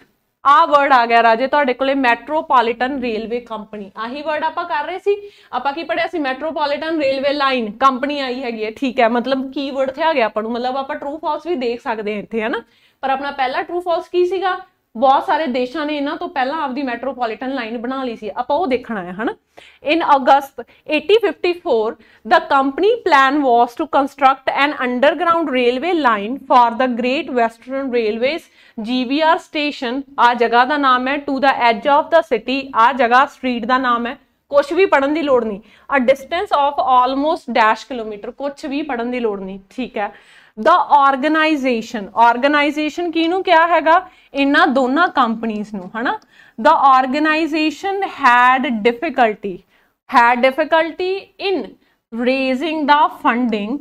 ਆ ਵਰਡ ਆ ਗਿਆ ਰਾਜੇ ਤੁਹਾਡੇ ਕੋਲੇ ਮੈਟਰੋਪੋਲੀਟਨ ਰੇਲਵੇ ਕੰਪਨੀ ਆਹੀ ਵਰਡ ਆਪਾਂ ਕਰ ਰਹੇ ਸੀ। ਆਪਾਂ ਕੀ ਪੜਿਆ ਸੀ? ਮੈਟਰੋਪੋਲੀਟਨ ਰੇਲਵੇ ਲਾਈਨ ਕੰਪਨੀ ਆਈ ਹੈਗੀ ਹੈ। ਠੀਕ ਹੈ, ਮਤਲਬ ਕੀਵਰਡ ਤੇ ਆ ਗਿਆ ਆਪਾਂ ਨੂੰ। ਮਤਲਬ ਆਪਾਂ ਟਰੂ ਫਾਲਸ ਵੀ ਦੇਖ ਸਕਦੇ ਹਾਂ ਇੱਥੇ, ਹਨਾ? ਪਰ ਆਪਣਾ ਪਹਿਲਾ ਟਰੂ ਫਾਲਸ ਕੀ ਸੀਗਾ? ਬਹੁਤ ਸਾਰੇ ਦੇਸ਼ਾਂ ਨੇ ਇਹਨਾਂ ਤੋਂ ਪਹਿਲਾਂ ਆਪਦੀ ਮੈਟਰੋਪੋਲੀਟਨ ਲਾਈਨ ਬਣਾ ਲਈ ਸੀ ਆਪਾਂ ਉਹ ਦੇਖਣਾ ਹੈ ਹਨ in August 1854 the company plan was to construct an underground railway line for the Great Western Railways GVR station ਆ ਜਗ੍ਹਾ ਦਾ ਨਾਮ ਹੈ to the edge of the city ਆ ਜਗ੍ਹਾ ਸਟਰੀਟ ਦਾ ਨਾਮ ਹੈ ਕੁਝ ਵੀ ਪੜਨ ਦੀ ਲੋੜ ਨਹੀਂ a distance of almost dash kilometre ਕੁਝ ਵੀ ਪੜਨ ਦੀ ਲੋੜ ਨਹੀਂ ਠੀਕ ਹੈ the organization organization ਕਿਹਨੂੰ ਕਿਹਾ ਹੈਗਾ ਇਹਨਾਂ ਦੋਨਾਂ ਕੰਪਨੀਆਂ ਨੂੰ ਹਨਾ the organization had difficulty had difficulty in raising the funding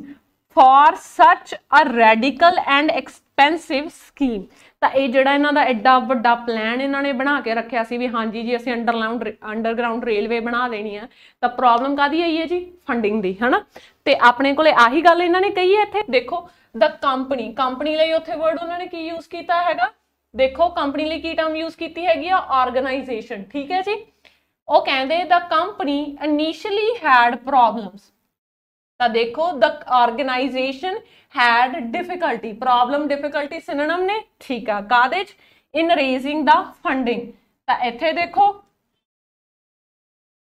for such a radical and expensive scheme ਤਾਂ ਇਹ ਜਿਹੜਾ ਇਹਨਾਂ ਦਾ ਐਡਾ ਵੱਡਾ ਪਲਾਨ ਇਹਨਾਂ ਨੇ ਬਣਾ ਕੇ ਰੱਖਿਆ ਸੀ ਵੀ ਹਾਂਜੀ ਜੀ, ਅਸੀਂ ਅੰਡਰਗਰਾਉਂਡ ਅੰਡਰਗਰਾਉਂਡ ਰੇਲਵੇ ਬਣਾ ਦੇਣੀ ਆ। ਤਾਂ ਪ੍ਰੋਬਲਮ ਕਾਦੀ ਆਈ ਹੈ ਜੀ? ਫੰਡਿੰਗ ਦੀ, ਹਨਾ? ਤੇ ਆਪਣੇ ਕੋਲੇ ਆਹੀ ਗੱਲ ਇਹਨਾਂ ਨੇ ਕਹੀ ਹੈ ਇੱਥੇ? ਦੇਖੋ ਦ ਕੰਪਨੀ ਕੰਪਨੀ ਲਈ ਉੱਥੇ ਵਰਡ ਉਹਨਾਂ ਨੇ ਕੀ ਯੂਜ਼ ਕੀਤਾ ਹੈਗਾ? ਦੇਖੋ ਕੰਪਨੀ ਲਈ ਕੀ ਟਰਮ ਯੂਜ਼ ਕੀਤੀ ਹੈਗੀ ਆ? ਆਰਗੇਨਾਈਜੇਸ਼ਨ ਠੀਕ ਹੈ ਜੀ? ਉਹ ਕਹਿੰਦੇ the company initially had problems ਤਾਂ ਦੇਖੋ the organisation had difficulty problem difficulty synonym ਨੇ, ਠੀਕ ਆ ਕਾਦੇ ਚ? ਇਨ ਰੇਜ਼ਿੰਗ ਦਾ ਫੰਡਿੰਗ ਤਾਂ ਇੱਥੇ ਦੇਖੋ,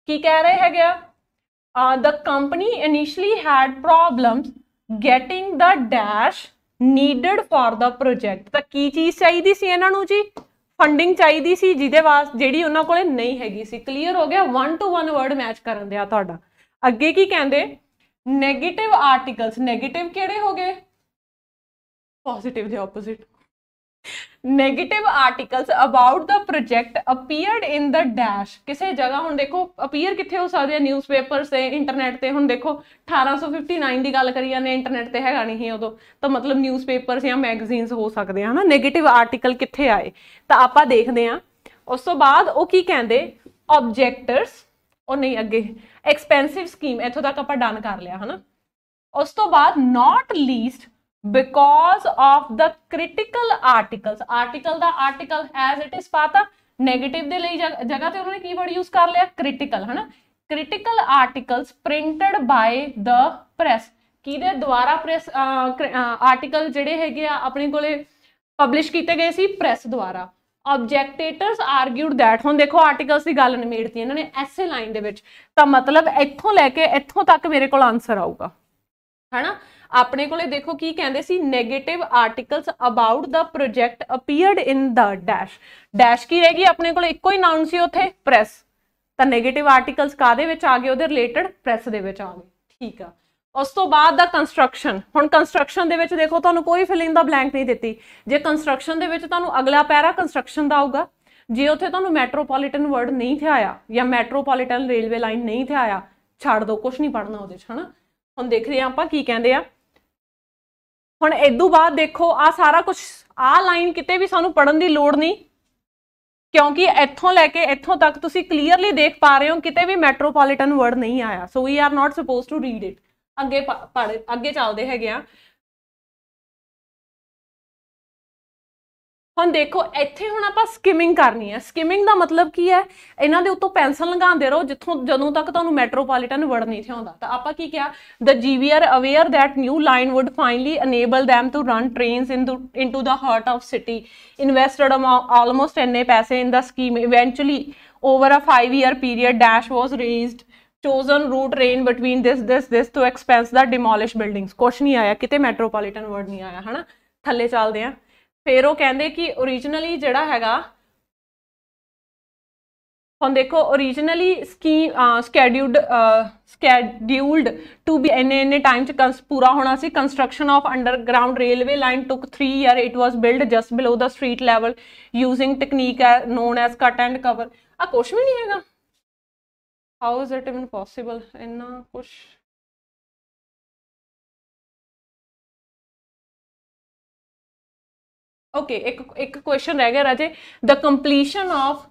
ਕੀ ਕਹਿ ਰਹੇ ਹੈਗੇ ਆ? The company initially had problems getting the dash needed for the project ਤਾਂ ਕੀ ਚੀਜ਼ ਚਾਹੀਦੀ ਸੀ ਇਹਨਾਂ ਨੂੰ ਜੀ? ਫੰਡਿੰਗ ਚਾਹੀਦੀ ਸੀ, ਜਿਹਦੇ ਵਾਸਤੇ ਜਿਹੜੀ ਉਹਨਾਂ ਕੋਲੇ ਨਹੀਂ ਹੈਗੀ ਸੀ। ਕਲੀਅਰ ਹੋ ਗਿਆ? 1 ਟੂ 1 ਵਰਡ ਮੈਚ ਕਰਨ ਦਿਆ ਤੁਹਾਡਾ। ਅੱਗੇ ਕੀ ਕਹਿੰਦੇ? ਨੈਗੇਟਿਵ ਆਰਟੀਕਲਸ ਨੈਗੇਟਿਵ ਕਿਹੜੇ ਹੋ ਗਏ? ਪੋਜ਼ਿਟਿਵ ਦੇ opposite negative articles about the project appeared in the dash ਕਿਸੇ ਜਗ੍ਹਾ ਹੁਣ ਦੇਖੋ ਅਪੀਅਰ ਕਿੱਥੇ ਹੋ ਸਕਦੇ ਆ ਨਿਊਜ਼ਪੇਪਰਸ ਤੇ ਇੰਟਰਨੈਟ ਤੇ। ਹੁਣ ਦੇਖੋ 1859 ਦੀ ਗੱਲ ਕਰੀ ਜਾਂਦੇ ਇੰਟਰਨੈਟ ਤੇ ਹੈਗਾ ਨਹੀਂ ਉਦੋਂ। ਤਾਂ ਮਤਲਬ ਨਿਊਜ਼ਪੇਪਰਸ ਜਾਂ ਮੈਗਜ਼ੀਨਸ ਹੋ ਸਕਦੇ ਆ, ਹਨਾ? ਨੈਗੇਟਿਵ ਆਰਟੀਕਲ ਕਿੱਥੇ ਆਏ? ਤਾਂ ਆਪਾਂ ਦੇਖਦੇ ਆ ਉਸ ਤੋਂ ਬਾਅਦ ਉਹ ਕੀ ਕਹਿੰਦੇ? ਆਬਜੈਕਟਰਸ ਉਹ ਨਹੀਂ, ਅੱਗੇ। ਐਕਸਪੈਂਸਿਵ ਸਕੀਮ ਇੱਥੋਂ ਤੱਕ ਆਪਾਂ ਡਨ ਕਰ ਲਿਆ, ਹਨਾ? ਉਸ ਤੋਂ ਬਾਅਦ not least because of the critical articles, article ਦਾ article as it is ਪਤਾ, negative ਦੇ ਲਈ ਜਗ੍ਹਾ ਤੇ ਉਹਨਾਂ ਨੇ ਕੀ ਵਰਡ ਯੂਜ਼ ਕਰ ਲਿਆ, critical, ਹਨਾ? Critical articles printed by the press ਕਿਹਦੇ ਦੁਆਰਾ ਪ੍ਰੈਸ ਆਰਟੀਕਲ ਜਿਹੜੇ ਹੈਗੇ ਆ, ਆਪਣੇ ਕੋਲੇ ਪਬਲਿਸ਼ ਕੀਤੇ ਗਏ ਸੀ? ਪ੍ਰੈਸ ਦੁਆਰਾ। ਆਬਜੈਕਟੇਟਰਸ ਆਰਗੂਡ ਥੈਟ ਹੁਣ ਦੇਖੋ ਆਰਟੀਕਲਸ ਦੀ ਗੱਲ ਨਿਮੇੜਤੀ ਇਹਨਾਂ ਨੇ ਐਸੇ ਲਾਈਨ ਦੇ ਵਿੱਚ, ਤਾਂ ਮਤਲਬ ਇੱਥੋਂ ਲੈ ਕੇ ਇੱਥੋਂ ਤੱਕ ਮੇਰੇ ਕੋਲ ਆਨਸਰ ਆਊਗਾ। ਹੈਨਾ? ਆਪਣੇ ਕੋਲੇ ਦੇਖੋ ਕੀ ਕਹਿੰਦੇ ਸੀ negative articles about the project appeared in the dash dash ਕੀ ਰਹੇਗੀ ਆਪਣੇ ਕੋਲੇ? ਇੱਕੋ ਹੀ ਨਾਉਨ ਸੀ ਉੱਥੇ ਪ੍ਰੈਸ ਤਾਂ 네ਗੇਟਿਵ ਆਰਟੀਕਲਸ ਕਾਦੇ ਵਿੱਚ ਆ ਗਏ? ਉਹਦੇ ਰਿਲੇਟਡ ਪ੍ਰੈਸ ਦੇ ਵਿੱਚ ਆ ਗਏ। ਠੀਕ ਆ। ਉਸ ਤੋਂ ਬਾਅਦ ਦਾ ਕੰਸਟਰਕਸ਼ਨ ਹੁਣ ਕੰਸਟਰਕਸ਼ਨ ਦੇ ਵਿੱਚ ਦੇਖੋ, ਤੁਹਾਨੂੰ ਕੋਈ ਫਿਲਿੰਗ ਦਾ ਬਲੈਂਕ ਨਹੀਂ ਦਿੱਤੀ। ਜੇ ਕੰਸਟਰਕਸ਼ਨ ਦੇ ਵਿੱਚ ਤੁਹਾਨੂੰ ਅਗਲਾ ਪੈਰਾ ਕੰਸਟਰਕਸ਼ਨ ਦਾ ਆਊਗਾ, ਜੇ ਉੱਥੇ ਤੁਹਾਨੂੰ ਮੈਟਰੋਪੋਲੀਟਨ ਵਰਡ ਨਹੀਂ ਥਿਆ ਆਇਆ, ਜਾਂ ਮੈਟਰੋਪੋਲੀਟਨ ਰੇਲਵੇ ਲਾਈਨ ਨਹੀਂ ਥਿਆ ਆਇਆ, ਛੱਡ ਦੋ ਕੁਝ ਨਹੀਂ ਪੜਨਾ ਉਹਦੇ 'ਚ, ਹਨਾ? ਹੁਣ ਦੇਖਦੇ ਆ ਆਪਾਂ ਕੀ ਕਹਿੰਦੇ ਆ। ਹੁਣ ਇਦੋਂ ਬਾਅਦ ਦੇਖੋ ਆ ਸਾਰਾ ਕੁਝ ਆ ਲਾਈਨ ਕਿਤੇ ਵੀ ਸਾਨੂੰ ਪੜਨ ਦੀ ਲੋੜ ਨਹੀਂ। ਕਿਉਂਕਿ ਇੱਥੋਂ ਲੈ ਕੇ ਇੱਥੋਂ ਤੱਕ ਤੁਸੀਂ ਕਲੀਅਰਲੀ ਦੇਖ ਪਾ ਰਹੇ ਹੋ, ਕਿਤੇ ਵੀ ਮੈਟਰੋਪੋਲੀਟਨ ਵਰਡ ਨਹੀਂ ਆਇਆ। So we are not supposed to read it ਅੱਗੇ ਪੜ ਅੱਗੇ ਚੱਲਦੇ ਹੈਗੇ ਆ। ਹੁਣ ਦੇਖੋ, ਇੱਥੇ ਹੁਣ ਆਪਾਂ ਸਕਿਮਿੰਗ ਕਰਨੀ ਹੈ। ਸਕਿਮਿੰਗ ਦਾ ਮਤਲਬ ਕੀ ਹੈ? ਇਹਨਾਂ ਦੇ ਉੱਤੋਂ ਪੈਨਸਲ ਲਗਾਉਂਦੇ ਰਹੋ, ਜਿੱਥੋਂ ਜਦੋਂ ਤੱਕ ਤੁਹਾਨੂੰ ਮੈਟਰੋਪੋਲੀਟਨ ਵਰਡ ਨਹੀਂ ਥਿਆਉਂਦਾ ਤਾਂ ਆਪਾਂ ਕੀ ਕਿਹਾ? The GVR aware that new line would finally enable them to run trains into into heart heart city invested invested almost ਇੰਨੇ ਪੈਸੇ in the scheme eventually over a 5 year period dash was raised chosen route ran between this this this to expense the demolish buildings ਕੁਛ ਨਹੀਂ ਆਇਆ ਕਿਤੇ ਮੈਟਰੋਪੋਲੀਟਨ ਵਰਡ ਨਹੀਂ ਆਇਆ ਹਨਾ ਥੱਲੇ ਚੱਲਦੇ ਆ ਫਿਰ ਉਹ ਕਹਿੰਦੇ ਕਿ origignally ਜਿਹੜਾ ਹੈਗਾ ਹੁਣ ਦੇਖੋ origignally scheme scheduled scheduled to be ਇੰਨੇ ਇੰਨੇ ਟਾਈਮ ਚ ਪੂਰਾ ਹੋਣਾ ਸੀ construction of underground railway line took 3 year it was build just below the street level using technique known as cut and cover ਆ ਕੁਝ ਵੀ ਨਹੀਂ ਹੈਗਾ how is it even possible ਇੰਨਾ ਕੁਛ ਓਕੇ ਇੱਕ ਇੱਕ ਕੁਐਸਚਨ ਰਹਿ ਗਿਆ ਰਾਜੇ। The completion of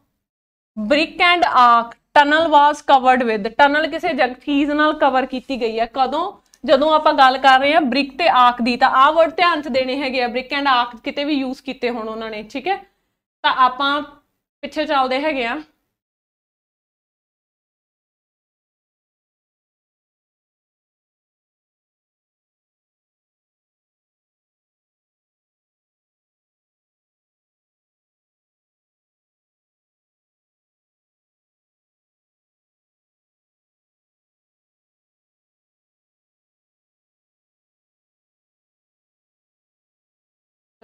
brick and arch tunnel was covered with tunnel ਕਿਸੇ ਚੀਜ਼ ਨਾਲ ਕਵਰ ਕੀਤੀ ਗਈ ਹੈ। ਕਦੋਂ? ਜਦੋਂ ਆਪਾਂ ਗੱਲ ਕਰ ਰਹੇ ਹਾਂ ਬ੍ਰਿਕ ਤੇ ਆਰਕ ਦੀ, ਤਾਂ ਆਹ ਵਰਡ ਧਿਆਨ ਚ ਦੇਣੇ ਹੈਗੇ ਆ। ਬ੍ਰਿਕ ਐਂਡ ਆਰਕ ਕਿਤੇ ਵੀ ਯੂਜ਼ ਕੀਤੇ ਹੋਣ ਉਹਨਾਂ ਨੇ, ਠੀਕ ਹੈ? ਤਾਂ ਆਪਾਂ ਪਿੱਛੇ ਚੱਲਦੇ ਹੈਗੇ ਆ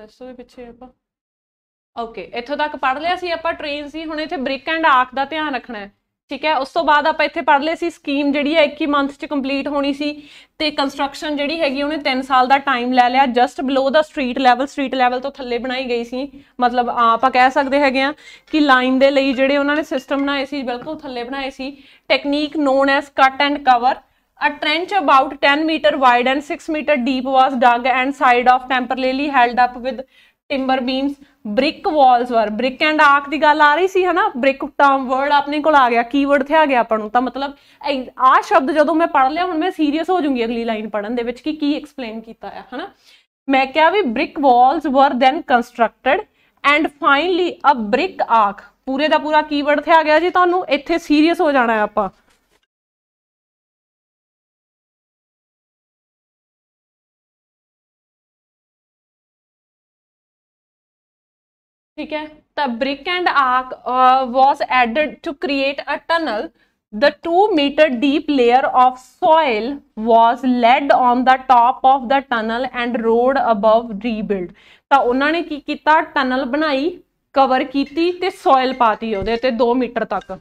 ਦੱਸੋ ਵੀ ਪਿੱਛੇ ਆਪਾਂ। ਓਕੇ ਇੱਥੋਂ ਤੱਕ ਪੜ ਲਿਆ ਸੀ ਆਪਾਂ ਟ੍ਰੇਨ ਸੀ, ਹੁਣ ਇੱਥੇ ਬ੍ਰਿਕ ਐਂਡ ਆਰਕ ਦਾ ਧਿਆਨ ਰੱਖਣਾ ਹੈ। ਠੀਕ ਹੈ, ਉਸ ਤੋਂ ਬਾਅਦ ਆਪਾਂ ਇੱਥੇ ਪੜ ਲਏ ਸੀ ਸਕੀਮ ਜਿਹੜੀ ਹੈ 21 ਮੰਥ ਚ ਕੰਪਲੀਟ ਹੋਣੀ ਸੀ ਤੇ ਕੰਸਟਰਕਸ਼ਨ ਜਿਹੜੀ ਹੈਗੀ, ਉਹਨੇ 3 ਸਾਲ ਦਾ ਟਾਈਮ ਲੈ ਲਿਆ। Just below the street level street level ਤੋਂ ਥੱਲੇ ਬਣਾਈ ਗਈ ਸੀ। ਮਤਲਬ ਆਪਾਂ ਕਹਿ ਸਕਦੇ ਹੈਗੇ ਆ ਕਿ ਲਾਈਨ ਦੇ ਲਈ ਜਿਹੜੇ ਉਹਨਾਂ ਨੇ ਸਿਸਟਮ ਬਣਾਏ ਸੀ, ਬਿਲਕੁਲ ਥੱਲੇ ਬਣਾਏ ਸੀ। Technique known as cut and cover A trench about 10 meter wide and 6 meter deep was dug and side of temporarily held up with timber beams brick walls were brick and arch ਦੀ ਗੱਲ ਆ ਰਹੀ ਸੀ ਹਨਾ ਬ੍ਰਿਕ ਟਰਮ ਵਰਡ ਆਪਣੇ ਕੋਲ ਆ ਗਿਆ ਕੀਵਰਡ ਤੇ ਆ ਗਿਆ ਆਪਾਂ ਨੂੰ ਤਾਂ ਮਤਲਬ ਆ ਸ਼ਬਦ ਜਦੋਂ ਮੈਂ ਪੜ ਲਿਆ ਹੁਣ ਮੈਂ ਸੀਰੀਅਸ ਹੋ ਜਾਊਂਗੀ ਅਗਲੀ ਲਾਈਨ ਪੜਨ ਦੇ ਵਿੱਚ ਕਿ ਕੀ ਐਕਸਪਲੇਨ ਕੀਤਾ ਆ ਹਨਾ ਮੈਂ ਕਿਹਾ ਵੀ brick walls were then constructed and finally a brick arch ਪੂਰੇ ਦਾ ਪੂਰਾ ਕੀਵਰਡ ਤੇ ਆ ਗਿਆ ਜੀ ਤੁਹਾਨੂੰ ਇੱਥੇ ਸੀਰੀਅਸ ਹੋ ਜਾਣਾ ਹੈ ਆਪਾਂ ਠੀਕ ਹੈ ਤਾਂ brick and arch was added to create a tunnel the 2 meter deep layer of soil was laid on the top of the tunnel and road above rebuilt ਤਾਂ ਉਹਨਾਂ ਨੇ ਕੀ ਕੀਤਾ ਟਨਲ ਬਣਾਈ ਕਵਰ ਕੀਤੀ ਤੇ ਸੋਇਲ ਪਾਤੀ ਉਹਦੇ ਤੇ 2 ਮੀਟਰ ਤੱਕ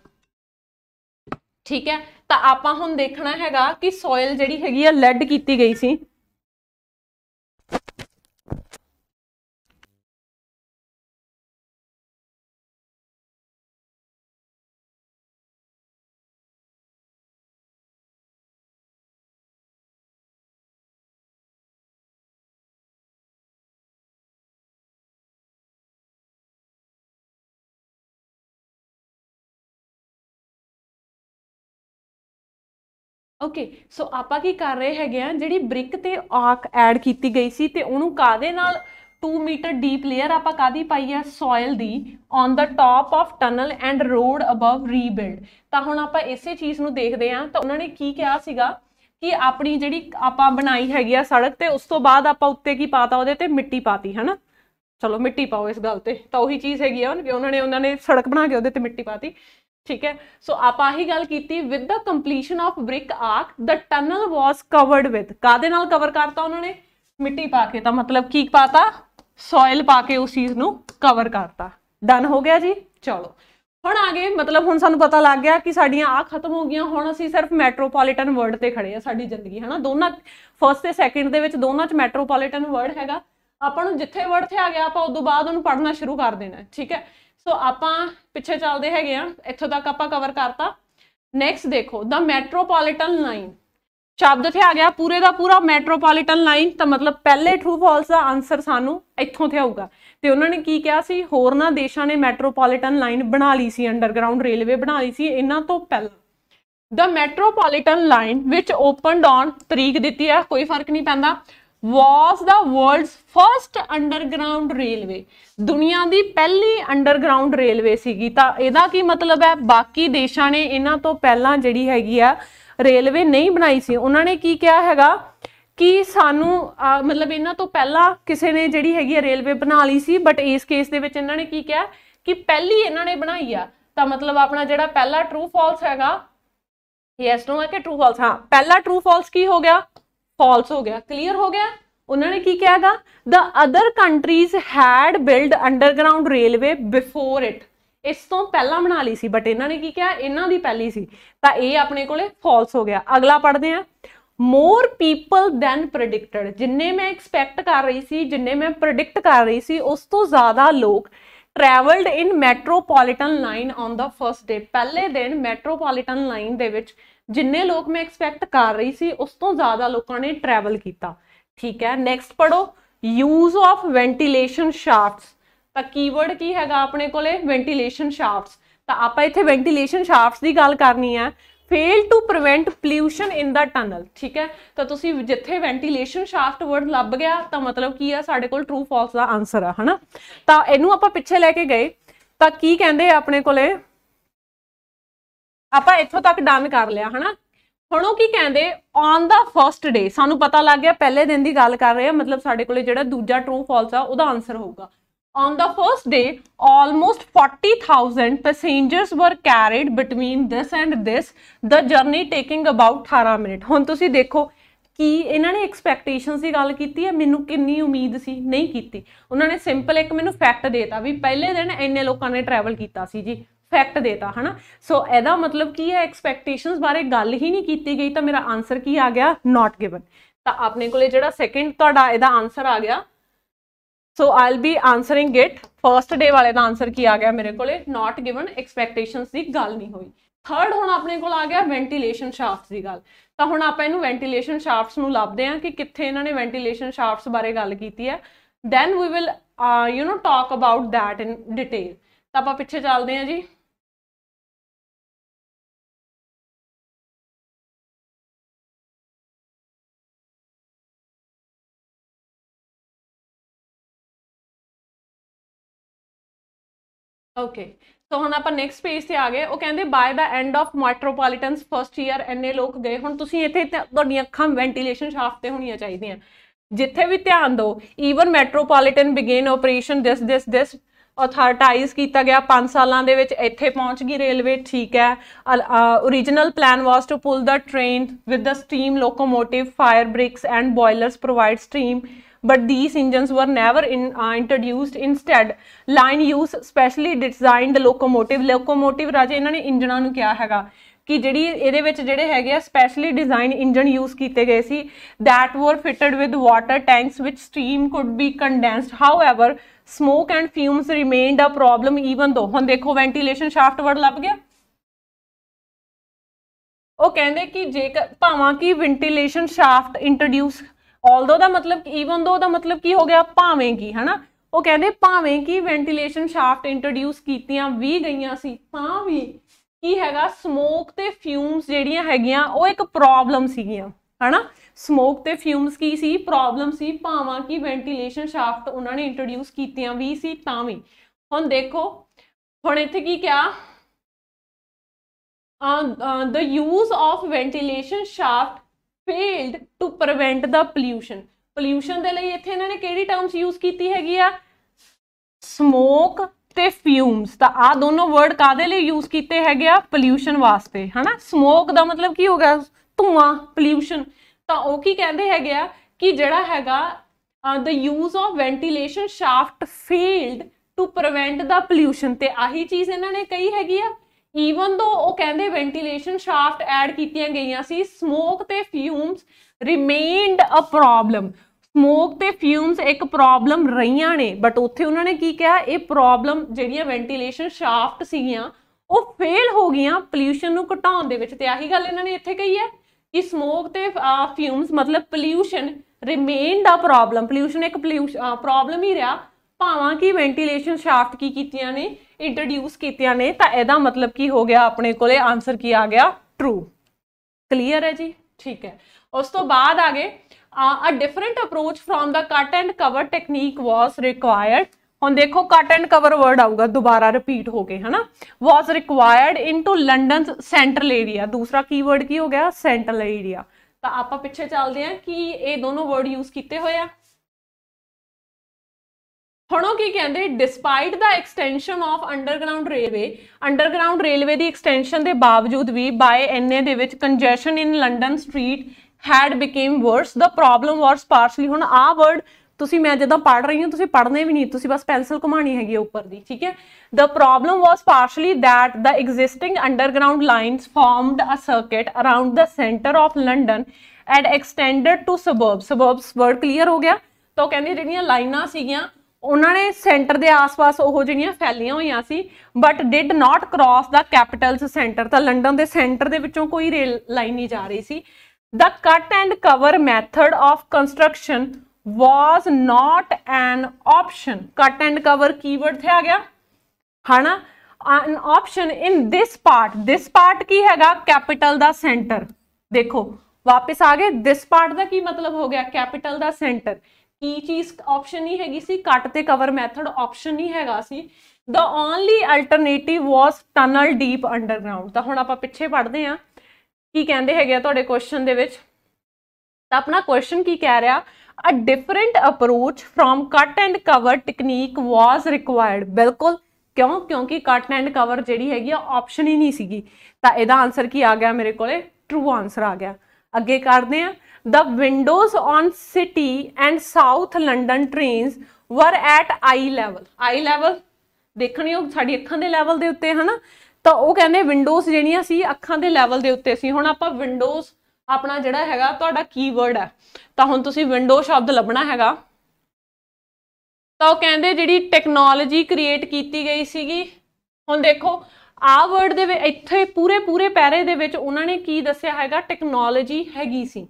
ਠੀਕ ਹੈ ਤਾਂ ਆਪਾਂ ਹੁਣ ਦੇਖਣਾ ਹੈਗਾ ਕਿ ਸੋਇਲ ਜਿਹੜੀ ਹੈਗੀ ਆ ਲੈਡ ਕੀਤੀ ਗਈ ਸੀ ਓਕੇ ਸੋ ਆਪਾਂ ਕੀ ਕਰ ਰਹੇ ਹੈਗੇ ਆ? ਜਿਹੜੀ ਬ੍ਰਿਕ ਤੇ ਆਕ ਐਡ ਕੀਤੀ ਗਈ ਸੀ ਤੇ ਉਹਨੂੰ ਕਾਦੇ ਨਾਲ 2 ਮੀਟਰ ਡੀਪ ਲੇਅਰ ਆਪਾਂ ਕਾਦੀ ਪਾਈ ਹੈ soil the on the top of tunnel and road above rebuild ਤਾਂ ਹੁਣ ਆਪਾਂ ਇਸੇ ਚੀਜ਼ ਨੂੰ ਦੇਖਦੇ ਆ, ਤਾਂ ਉਹਨਾਂ ਨੇ ਕੀ ਕਿਹਾ ਸੀਗਾ ਕਿ ਆਪਣੀ ਜਿਹੜੀ ਆਪਾਂ ਬਣਾਈ ਹੈਗੀ ਆ ਸੜਕ ਤੇ, ਉਸ ਤੋਂ ਬਾਅਦ ਆਪਾਂ ਉੱਤੇ ਕੀ ਪਾਤਾ ਉਹਦੇ ਤੇ? ਮਿੱਟੀ ਪਾਤੀ, ਹਨਾ? ਚਲੋ ਮਿੱਟੀ ਪਾਓ ਇਸ ਗੱਲ ਤੇ। ਤਾਂ ਉਹੀ ਚੀਜ਼ ਹੈਗੀ ਆ, ਕਿ ਉਹਨਾਂ ਨੇ ਉਹਨਾਂ ਨੇ ਸੜਕ ਬਣਾ ਕੇ ਉਹਦੇ ਤੇ ਮਿੱਟੀ ਪਾਤੀ। ਠੀਕ ਹੈ? ਸੋ ਆਪਾਂ ਆਹੀ ਗੱਲ ਕੀਤੀ with the completion of brick arch the tunnel was covered with ਕਾਦੇ ਨਾਲ ਕਵਰ ਕਰਤਾ ਉਹਨਾਂ ਨੇ? ਮਿੱਟੀ ਪਾ ਕੇ, ਤਾਂ ਮਤਲਬ ਕੀ ਪਾਤਾ? ਸੋਇਲ ਪਾ ਕੇ ਉਸ ਚੀਜ਼ ਨੂੰ ਕਵਰ ਕਰਤਾ। ਡਨ ਹੋ ਗਿਆ ਜੀ? ਚਲੋ। ਹੁਣ ਆ ਗਏ, ਮਤਲਬ ਹੁਣ ਸਾਨੂੰ ਪਤਾ ਲੱਗ ਗਿਆ ਕਿ ਸਾਡੀਆਂ ਆ ਖਤਮ ਹੋ ਗਈਆਂ। ਹੁਣ ਅਸੀਂ ਸਿਰਫ ਮੈਟਰੋਪੋਲੀਟਨ ਵਰਡ ਤੇ ਖੜੇ ਆ ਸਾਡੀ ਜ਼ਿੰਦਗੀ, ਹਨਾ? ਦੋਨਾਂ ਫਰਸਟ ਤੇ ਸੈਕਿੰਡ ਦੇ ਵਿੱਚ ਦੋਨਾਂ ਚ ਮੈਟਰੋਪੋਲੀਟਨ ਵਰਡ ਹੈਗਾ। ਆਪਾਂ ਨੂੰ ਜਿੱਥੇ ਵਰਡ ਤੇ ਆ ਗਿਆ, ਆਪਾਂ ਉਦੋਂ ਬਾਅਦ ਉਹਨੂੰ ਪੜ੍ਹਨਾ ਸ਼ੁਰੂ ਕਰ ਦੇਣਾ, ਠੀਕ ਹੈ? ਸੋ ਆਪਾਂ ਪਿੱਛੇ ਚੱਲਦੇ ਹੈਗੇ ਆ ਇੱਥੋਂ ਤੱਕ ਆਪਾਂ ਕਵਰ ਕਰਤਾ। ਨੈਕਸਟ ਦੇਖੋ ਦਾ ਮੈਟਰੋਪੋਲੀਟਨ ਲਾਈਨ ਸ਼ਬਦ ਇੱਥੇ ਆ ਗਿਆ, ਪੂਰੇ ਦਾ ਪੂਰਾ ਮੈਟਰੋਪੋਲੀਟਨ ਲਾਈਨ ਤਾਂ ਮਤਲਬ ਪਹਿਲੇ ਟਰੂ ਫਾਲਸ ਦਾ ਆਨਸਰ ਸਾਨੂੰ ਇੱਥੋਂ ਤੇ ਆਊਗਾ। ਤੇ ਉਹਨਾਂ ਨੇ ਕੀ ਕਿਹਾ ਸੀ? ਹੋਰਨਾਂ ਦੇਸ਼ਾਂ ਨੇ ਮੈਟਰੋਪੋਲੀਟਨ ਲਾਈਨ ਬਣਾ ਲਈ ਸੀ ਅੰਡਰਗਰਾਉਂਡ ਰੇਲਵੇ ਬਣਾ ਲਈ ਸੀ, ਇਹਨਾਂ ਤੋਂ ਪਹਿਲਾਂ। The metropolitan line which opened on ਤਰੀਕ ਦਿੱਤੀ ਹੈ, ਕੋਈ ਫ਼ਰਕ ਨਹੀਂ ਪੈਂਦਾ। Was the world's first underground railway ਦੁਨੀਆ ਦੀ ਪਹਿਲੀ ਅੰਡਰਗਰਾਉਂਡ ਰੇਲਵੇ ਸੀਗੀ। ਤਾਂ ਇਹਦਾ ਕੀ ਮਤਲਬ ਹੈ? ਬਾਕੀ ਦੇਸ਼ਾਂ ਨੇ ਇਹਨਾਂ ਤੋਂ ਪਹਿਲਾਂ ਜਿਹੜੀ ਹੈਗੀ ਆ ਰੇਲਵੇ ਨਹੀਂ ਬਣਾਈ ਸੀ। ਉਹਨਾਂ ਨੇ ਕੀ ਕਿਹਾ ਹੈਗਾ? ਕਿ ਸਾਨੂੰ ਮਤਲਬ ਇਹਨਾਂ ਤੋਂ ਪਹਿਲਾਂ ਕਿਸੇ ਨੇ ਜਿਹੜੀ ਹੈਗੀ ਆ ਰੇਲਵੇ ਬਣਾ ਲਈ ਸੀ। ਬਟ ਇਸ ਕੇਸ ਦੇ ਵਿੱਚ ਇਹਨਾਂ ਨੇ ਕੀ ਕਿਹਾ? ਕਿ ਪਹਿਲੀ ਇਹਨਾਂ ਨੇ ਬਣਾਈ ਆ। ਤਾਂ ਮਤਲਬ ਆਪਣਾ ਜਿਹੜਾ ਪਹਿਲਾ ਟਰੂ ਫਾਲਸ ਹੈਗਾ। ਯੈਸ ਨੋ ਹੈ ਕਿ ਟਰੂ ਫਾਲਸ ਹਾਂ, ਪਹਿਲਾ ਟਰੂ ਫਾਲਸ ਕੀ ਹੋ ਗਿਆ? ਫਾਲਸ ਹੋ ਗਿਆ ਕਲੀਅਰ ਹੋ ਗਿਆ। ਉਹਨਾਂ ਨੇ ਕੀ ਕਿਹਾਗਾ the other countries had build underground railway before it ਇਸ ਤੋਂ ਪਹਿਲਾਂ ਬਣਾ ਲਈ ਸੀ ਬਟ ਇਹਨਾਂ ਨੇ ਕੀ ਕਿਹਾ? ਇਹਨਾਂ ਦੀ ਪਹਿਲੀ ਸੀ। ਤਾਂ ਇਹ ਆਪਣੇ ਕੋਲੇ ਫਾਲਸ ਹੋ ਗਿਆ। ਅਗਲਾ ਪੜ੍ਹਦੇ ਆ ਮੋਰ ਪੀਪਲ ਦੈਨ ਪ੍ਰੈਡਿਕਟਡ ਜਿੰਨੇ ਮੈਂ ਐਕਸਪੈਕਟ ਕਰ ਰਹੀ ਸੀ, ਜਿੰਨੇ ਮੈਂ ਪ੍ਰੈਡਿਕਟ ਕਰ ਰਹੀ ਸੀ, ਉਸ ਤੋਂ ਜ਼ਿਆਦਾ ਲੋਕ travelled in metropolitan line on the first day ਪਹਿਲੇ ਦਿਨ ਮੈਟਰੋਪੋਲੀਟਨ ਲਾਈਨ ਦੇ ਵਿੱਚ ਜਿੰਨੇ ਲੋਕ ਮੈਂ ਐਕਸਪੈਕਟ ਕਰ ਰਹੀ ਸੀ, ਉਸ ਤੋਂ ਜ਼ਿਆਦਾ ਲੋਕਾਂ ਨੇ ਟਰੈਵਲ ਕੀਤਾ। ਠੀਕ ਹੈ ਨੈਕਸਟ ਪੜੋ ਯੂਜ਼ ਆਫ ਵੈਂਟੀਲੇਸ਼ਨ ਸ਼ਾਫਟਸ ਤਾਂ ਕੀਵਰਡ ਕੀ ਹੈਗਾ ਆਪਣੇ ਕੋਲੇ? ਵੈਂਟੀਲੇਸ਼ਨ ਸ਼ਾਫਟਸ ਤਾਂ ਆਪਾਂ ਇੱਥੇ ਵੈਂਟੀਲੇਸ਼ਨ ਸ਼ਾਫਟਸ ਦੀ ਗੱਲ ਕਰਨੀ ਹੈ। Fail to prevent pollution in the tunnel ਠੀਕ ਹੈ, ਤਾਂ ਤੁਸੀਂ ਜਿੱਥੇ ਵੈਂਟੀਲੇਸ਼ਨ ਸ਼ਾਫਟ ਵਰਡ ਲੱਭ ਗਿਆ, ਤਾਂ ਮਤਲਬ ਕੀ ਆ ਸਾਡੇ ਕੋਲ ਟਰੂ ਫਾਲਸ ਦਾ ਆਨਸਰ ਆ, ਹਨਾ? ਤਾਂ ਇਹਨੂੰ ਆਪਾਂ ਪਿੱਛੇ ਲੈ ਕੇ ਗਏ। ਤਾਂ ਕੀ ਕਹਿੰਦੇ ਆਪਣੇ ਕੋਲੇ? ਆਪਾਂ ਇੱਥੋਂ ਤੱਕ ਡਨ ਕਰ ਲਿਆ ਹਨਾ? ਹੁਣ ਉਹ ਕੀ ਕਹਿੰਦੇ ਔਨ ਦਾ ਫਰਸਟ ਡੇ ਸਾਨੂੰ ਪਤਾ ਲੱਗ ਗਿਆ ਪਹਿਲੇ ਦਿਨ ਦੀ ਗੱਲ ਕਰ ਰਹੇ ਆ ਮਤਲਬ ਸਾਡੇ ਕੋਲੇ ਜਿਹੜਾ ਦੂਜਾ ਟਰੂ ਫਾਲਸ ਆ ਉਹਦਾ ਆਨਸਰ ਹੋਊਗਾ। On the first day, almost 40,000 passengers were carried between this and this, the journey taking about 18 minutes. ਹੁਣ ਤੁਸੀਂ ਦੇਖੋ ਕਿ ਇਹਨਾਂ ਨੇ ਐਕਸਪੈਕਟੇਸ਼ਨਸ ਦੀ ਗੱਲ ਕੀਤੀ ਹੈ? ਮੈਨੂੰ ਕਿੰਨੀ ਉਮੀਦ ਸੀ? ਨਹੀਂ ਕੀਤੀ। ਉਹਨਾਂ ਨੇ ਸਿੰਪਲ ਇੱਕ ਮੈਨੂੰ ਫੈਕਟ ਦੇਤਾ ਵੀ ਪਹਿਲੇ ਦਿਨ ਇੰਨੇ ਲੋਕਾਂ ਨੇ ਟਰੈਵਲ ਕੀਤਾ ਸੀ ਜੀ। ਫੈਕਟ ਦੇਤਾ, ਹਨਾ? ਸੋ ਇਹਦਾ ਮਤਲਬ ਕੀ ਹੈ? ਐਕਸਪੈਕਟੇਸ਼ਨਸ ਬਾਰੇ ਗੱਲ ਹੀ ਨਹੀਂ ਕੀਤੀ ਗਈ ਤਾਂ ਮੇਰਾ ਆਨਸਰ ਕੀ ਆ ਗਿਆ? ਨਾਟ ਗਿਵਨ ਤਾਂ ਆਪਣੇ ਕੋਲੇ ਜਿਹੜਾ ਸੈਕਿੰਡ ਤੁਹਾਡਾ ਇਹਦਾ ਆਨਸਰ ਆ ਗਿਆ। So I'll be answering it first day ਵਾਲੇ ਦਾ ਆਨਸਰ ਕੀ ਆ ਗਿਆ ਮੇਰੇ ਕੋਲੇ? ਨਾਟ ਗਿਵਨ ਐਕਸਪੈਕਟੇਸ਼ਨਸ ਦੀ ਗੱਲ ਨਹੀਂ ਹੋਈ। ਥਰਡ ਹੁਣ ਆਪਣੇ ਕੋਲ ਆ ਗਿਆ ਵੈਂਟੀਲੇਸ਼ਨ ਸ਼ਾਫਟਸ ਦੀ ਗੱਲ। ਤਾਂ ਹੁਣ ਆਪਾਂ ਇਹਨੂੰ ਵੈਂਟੀਲੇਸ਼ਨ ਸ਼ਾਫਟਸ ਨੂੰ ਲੱਭਦੇ ਹਾਂ ਕਿ ਕਿੱਥੇ ਇਹਨਾਂ ਨੇ ਵੈਂਟੀਲੇਸ਼ਨ ਸ਼ਾਫਟਸ ਬਾਰੇ ਗੱਲ ਕੀਤੀ ਹੈ। Then we will you know talk about that in detail ਤਾਂ ਆਪਾਂ ਪਿੱਛੇ ਚੱਲਦੇ ਹਾਂ ਜੀ। ਓਕੇ ਸੋ ਹੁਣ ਆਪਾਂ ਨੈਕਸਟ ਪੇਜ ਤੇ ਆ ਗਏ। ਉਹ ਕਹਿੰਦੇ by the end of metropolitan's first year ਇੰਨੇ ਲੋਕ ਗਏ। ਹੁਣ ਤੁਸੀਂ ਇੱਥੇ ਤੁਹਾਡੀਆਂ ਅੱਖਾਂ ਵੈਂਟੀਲੇਸ਼ਨ ਸ਼ਾਫਟ ਤੇ ਹੋਣੀਆਂ ਚਾਹੀਦੀਆਂ। ਜਿੱਥੇ ਵੀ ਧਿਆਨ ਦਿਓ even metropolitan began operation this this this authorise ਕੀਤਾ ਗਿਆ। 5 ਸਾਲਾਂ ਦੇ ਵਿੱਚ ਇੱਥੇ ਪਹੁੰਚ ਗਈ ਰੇਲਵੇ, ਠੀਕ ਹੈ। origignal plan was to pull the train with the steam locomotive, fire bricks and boilers provide steam but these engines were never in, uh, introduced instead line use specially designed locomotive locomotive ਰਾਜੇ ਇਹਨਾਂ ਨੇ ਇੰਜਣਾਂ ਨੂੰ ਕਿਹਾ ਹੈਗਾ ਕਿ ਜਿਹੜੀ ਇਹਦੇ ਵਿੱਚ ਜਿਹੜੇ ਹੈਗੇ ਆ ਸਪੈਸ਼ਲੀ ਡਿਜ਼ਾਈਨ ਇੰਜਨ ਯੂਜ਼ ਕੀਤੇ ਗਏ ਸੀ that were fitted with water tanks which steam could be condensed however smoke and fumes remained a problem even though ਹੁਣ ਦੇਖੋ ਵੈਂਟੀਲੇਸ਼ਨ ਸ਼ਾਫਟ ਵਰਡ ਲੱਭ ਗਿਆ ਉਹ ਕਹਿੰਦੇ ਕਿ ਜੇਕਰ ਭਾਵਾਂ ਕਿ ਵੈਂਟੀਲੇਸ਼ਨ ਸ਼ਾਫਟ ਇੰਟਰੋਡਿਊਸ ਆਲਦੋ ਦਾ ਮਤਲਬ ਈਵਨ ਦੋ ਦਾ ਮਤਲਬ ਕੀ ਹੋ ਗਿਆ? ਭਾਵੇਂ ਕੀ ਹਨਾ? ਉਹ ਕਹਿੰਦੇ ਭਾਵੇਂ ਕਿ ਵੈਂਟੀਲੇਸ਼ਨ ਸ਼ਾਫਟ ਇੰਟਰੋਡਿਊਸ ਕੀਤੀਆਂ ਵੀ ਗਈਆਂ ਸੀ ਤਾਂ ਵੀ ਕੀ ਹੈਗਾ? ਸਮੋਕ ਤੇ ਫਿਊਮਸ ਜਿਹੜੀਆਂ ਹੈਗੀਆਂ ਉਹ ਇੱਕ ਪ੍ਰੋਬਲਮ ਸੀਗੀਆਂ ਹਨਾ? ਸਮੋਕ ਤੇ ਫਿਊਮਸ ਕੀ ਸੀ? ਪ੍ਰੋਬਲਮ ਸੀ ਭਾਵਾਂ ਕਿ ਵੈਂਟੀਲੇਸ਼ਨ ਸ਼ਾਫਟ ਉਹਨਾਂ ਨੇ ਇੰਟਰੋਡਿਊਸ ਕੀਤੀਆਂ ਵੀ ਸੀ ਤਾਂ ਵੀ। ਹੁਣ ਦੇਖੋ ਹੁਣ ਇੱਥੇ ਕੀ ਕਿਹਾ? uh, uh, the use of ventilation shaft failed to prevent the pollution pollution ਦੇ ਲਈ ਇੱਥੇ ਇਹਨਾਂ ਨੇ ਕਿਹੜੀ ਟਰਮਸ ਯੂਜ਼ ਕੀਤੀ ਹੈਗੀ ਆ? ਸਮੋਕ ਤੇ ਫਿਊਮਸ ਤਾਂ ਆ ਦੋਨੋਂ ਵਰਡ ਕਾਦੇ ਲਈ ਯੂਜ਼ ਕੀਤੇ ਹੈਗੇ ਆ? ਪੋਲਿਊਸ਼ਨ ਵਾਸਤੇ, ਹਨਾ? ਸਮੋਕ ਦਾ ਮਤਲਬ ਕੀ ਹੋ ਗਿਆ? ਧੂਆਂ ਪੋਲਿਊਸ਼ਨ ਤਾਂ ਉਹ ਕੀ ਕਹਿੰਦੇ ਹੈਗੇ ਆ? ਕਿ ਜਿਹੜਾ ਹੈਗਾ the use of ventilation shaft failed to prevent the pollution ਤੇ ਆਹੀ ਚੀਜ਼ ਇਹਨਾਂ ਨੇ ਕਹੀ ਹੈਗੀ ਆ? ਈਵਨ ਦੋ ਉਹ ਕਹਿੰਦੇ ਵੈਂਟੀਲੇਸ਼ਨ ਸ਼ਾਫਟ ਐਡ ਕੀਤੀਆਂ ਗਈਆਂ ਸੀ ਸਮੋਕ ਤੇ fumes remained a problem smoke ਤੇ ਫਿਊਮਸ ਇੱਕ ਪ੍ਰੋਬਲਮ ਰਹੀਆਂ ਨੇ ਬਟ ਉੱਥੇ ਉਹਨਾਂ ਨੇ ਕੀ ਕਿਹਾ? ਇਹ ਪ੍ਰੋਬਲਮ ਜਿਹੜੀਆਂ ਵੈਂਟੀਲੇਸ਼ਨ ਸ਼ਾਫਟ ਸੀਗੀਆਂ, ਉਹ ਫੇਲ ਹੋ ਗਈਆਂ ਪੋਲਿਊਸ਼ਨ ਨੂੰ ਘਟਾਉਣ ਦੇ ਵਿੱਚ। ਤੇ ਆਹੀ ਗੱਲ ਇਹਨਾਂ ਨੇ ਇੱਥੇ ਕਹੀ ਹੈ ਕਿ ਸਮੋਕ ਤੇ ਫਿਊਮਸ ਮਤਲਬ pollution remained a problem pollution ਇੱਕ ਪ੍ਰੋਬਲਮ ਹੀ ਰਿਹਾ। ਭਾਵਾਂ ਕਿ ਵੈਂਟੀਲੇਸ਼ਨ ਸ਼ਾਫਟ ਕੀ ਕੀਤੀਆਂ ਨੇ ਇੰਟਰੋਡਿਊਸ ਕੀਤੀਆਂ ਨੇ, ਤਾਂ ਇਹਦਾ ਮਤਲਬ ਕੀ ਹੋ ਗਿਆ ਆਪਣੇ ਕੋਲੇ? ਆਨਸਰ ਕੀ ਆ ਗਿਆ? ਟਰੂ ਕਲੀਅਰ ਹੈ ਜੀ? ਠੀਕ ਹੈ। ਉਸ ਤੋਂ ਬਾਅਦ ਆ ਗਏ a different approach from the cut and cover technique was required. ਹੁਣ ਦੇਖੋ ਕੱਟ ਐਂਡ ਕਵਰ ਵਰਡ ਆਊਗਾ, ਦੁਬਾਰਾ ਰਿਪੀਟ ਹੋ ਕੇ ਹਨਾ? Was required into London central area ਦੂਸਰਾ ਕੀਵਰਡ ਕੀ ਹੋ ਗਿਆ? ਸੈਂਟਰਲ ਏਰੀਆ ਤਾਂ ਆਪਾਂ ਪਿੱਛੇ ਚੱਲਦੇ ਆਂ ਕਿ ਇਹ ਦੋਨੋਂ ਵਰਡ ਯੂਜ਼ ਕੀਤੇ ਹੋਏ ਆ। ਹੁਣ ਉਹ ਕੀ ਕਹਿੰਦੇ despite the extension of underground railway underground railway the extension ਦੇ ਬਾਵਜੂਦ ਵੀ ਬਾਏ ਐਨਏ ਦੇ ਵਿੱਚ congestion in London street had became worse the problem was partially ਹੁਣ ਆ ਵਰਡ ਤੁਸੀਂ ਮੈਂ ਜਦੋਂ ਪੜ ਰਹੀ ਹਾਂ ਤੁਸੀਂ ਪੜਨੇ ਵੀ ਨਹੀਂ ਤੁਸੀਂ ਬਸ ਪੈਨਸਲ ਘੁਮਾਣੀ ਹੈਗੀ ਉੱਪਰ ਦੀ ਠੀਕ ਹੈ the problem was partially that the existing underground lines formed a circuit around the centre of London and extended to suburb suburbs word clear ਹੋ ਗਿਆ ਤਾਂ ਕਹਿੰਦੇ ਜਿਹੜੀਆਂ ਲਾਈਨਾਂ ਸੀਗੀਆਂ ਉਹਨਾਂ ਨੇ ਸੈਂਟਰ ਦੇ ਆਸ-ਪਾਸ ਉਹ ਜਿਹੜੀਆਂ ਫੈਲੀਆਂ ਹੋਈਆਂ ਸੀ but did not cross the capital's centre ਤਾਂ ਲੰਡਨ ਦੇ ਸੈਂਟਰ ਦੇ ਵਿੱਚੋਂ ਕੋਈ ਰੇਲ ਲਾਈਨ ਨਹੀਂ ਜਾ ਰਹੀ ਸੀ the cut and cover method of construction was not an option cut and cover keyword ਤੇ ਆ ਗਿਆ ਹਨਾ an option in this part this part ਕੀ ਹੈਗਾ ਕੈਪੀਟਲ ਦਾ ਸੈਂਟਰ ਦੇਖੋ ਵਾਪਸ ਆ ਗਏ ਥਿਸ ਪਾਰਟ ਦਾ ਕੀ ਮਤਲਬ ਹੋ ਗਿਆ ਕੈਪੀਟਲ ਦਾ ਸੈਂਟਰ ਕੀ ਚੀਜ਼ ਆਪਸ਼ਨ ਨਹੀਂ ਹੈਗੀ ਸੀ, ਕੱਟ ਤੇ ਕਵਰ ਮੈਥਡ ਆਪਸ਼ਨ ਨਹੀਂ ਹੈਗਾ ਸੀ। The only alternative was tunnel deep underground ਤਾਂ ਹੁਣ ਆਪਾਂ ਪਿੱਛੇ ਪੜ੍ਹਦੇ ਆਂ ਕੀ ਕਹਿੰਦੇ ਹੈਗੇ ਆ ਤੁਹਾਡੇ ਕੁਐਸਚਨ ਦੇ ਵਿੱਚ? ਤਾਂ ਆਪਣਾ ਕੁਐਸਚਨ ਕੀ ਕਹਿ ਰਿਹਾ? A different approach from cut and cover technique was required ਬਿਲਕੁਲ। ਕਿਉਂ? ਕਿਉਂਕਿ ਕੱਟ ਐਂਡ ਕਵਰ ਜਿਹੜੀ ਹੈਗੀ ਆ ਆਪਸ਼ਨ ਹੀ ਨਹੀਂ ਸੀਗੀ। ਤਾਂ ਇਹਦਾ ਆਨਸਰ ਕੀ ਆ ਗਿਆ ਮੇਰੇ ਕੋਲੇ? ਟਰੂ ਆਨਸਰ ਆ ਗਿਆ। ਅੱਗੇ ਕਰਦੇ ਆ the windows on city and south london trains were at eye level. Eye level? ਦੇਖਣੀ ਸਾਡੀ ਅੱਖਾਂ ਦੇ ਲੈਵਲ ਦੇ ਉੱਤੇ, ਹਨਾ? ਤਾਂ ਉਹ ਕਹਿੰਦੇ ਵਿੰਡੋਜ਼ ਜਿਹੜੀਆਂ ਸੀ, ਅੱਖਾਂ ਦੇ ਲੈਵਲ ਦੇ ਉੱਤੇ ਸੀ। ਹੁਣ ਆਪਾਂ ਵਿੰਡੋਜ਼ ਆਪਣਾ ਜਿਹੜਾ ਹੈਗਾ, ਤੁਹਾਡਾ ਕੀਵਰਡ ਹੈ। ਤਾਂ ਹੁਣ ਤੁਸੀਂ ਵਿੰਡੋ ਸ਼ਬਦ ਲੱਭਣਾ ਹੈਗਾ। ਤਾਂ ਉਹ ਕਹਿੰਦੇ ਜਿਹੜੀ ਟੈਕਨੋਲੋਜੀ ਕ੍ਰੀਏਟ ਕੀਤੀ ਗਈ ਸੀਗੀ, ਹੁਣ ਦੇਖੋ, ਆ ਵਰਡ ਦੇ ਵਿੱਚ ਇੱਥੇ ਪੂਰੇ ਪੂਰੇ ਪੈਰੇ ਦੇ ਵਿੱਚ ਉਹਨਾਂ ਨੇ ਕੀ ਦੱਸਿਆ ਹੈਗਾ ਟੈਕਨੋਲੋਜੀ ਹੈਗੀ ਸੀ।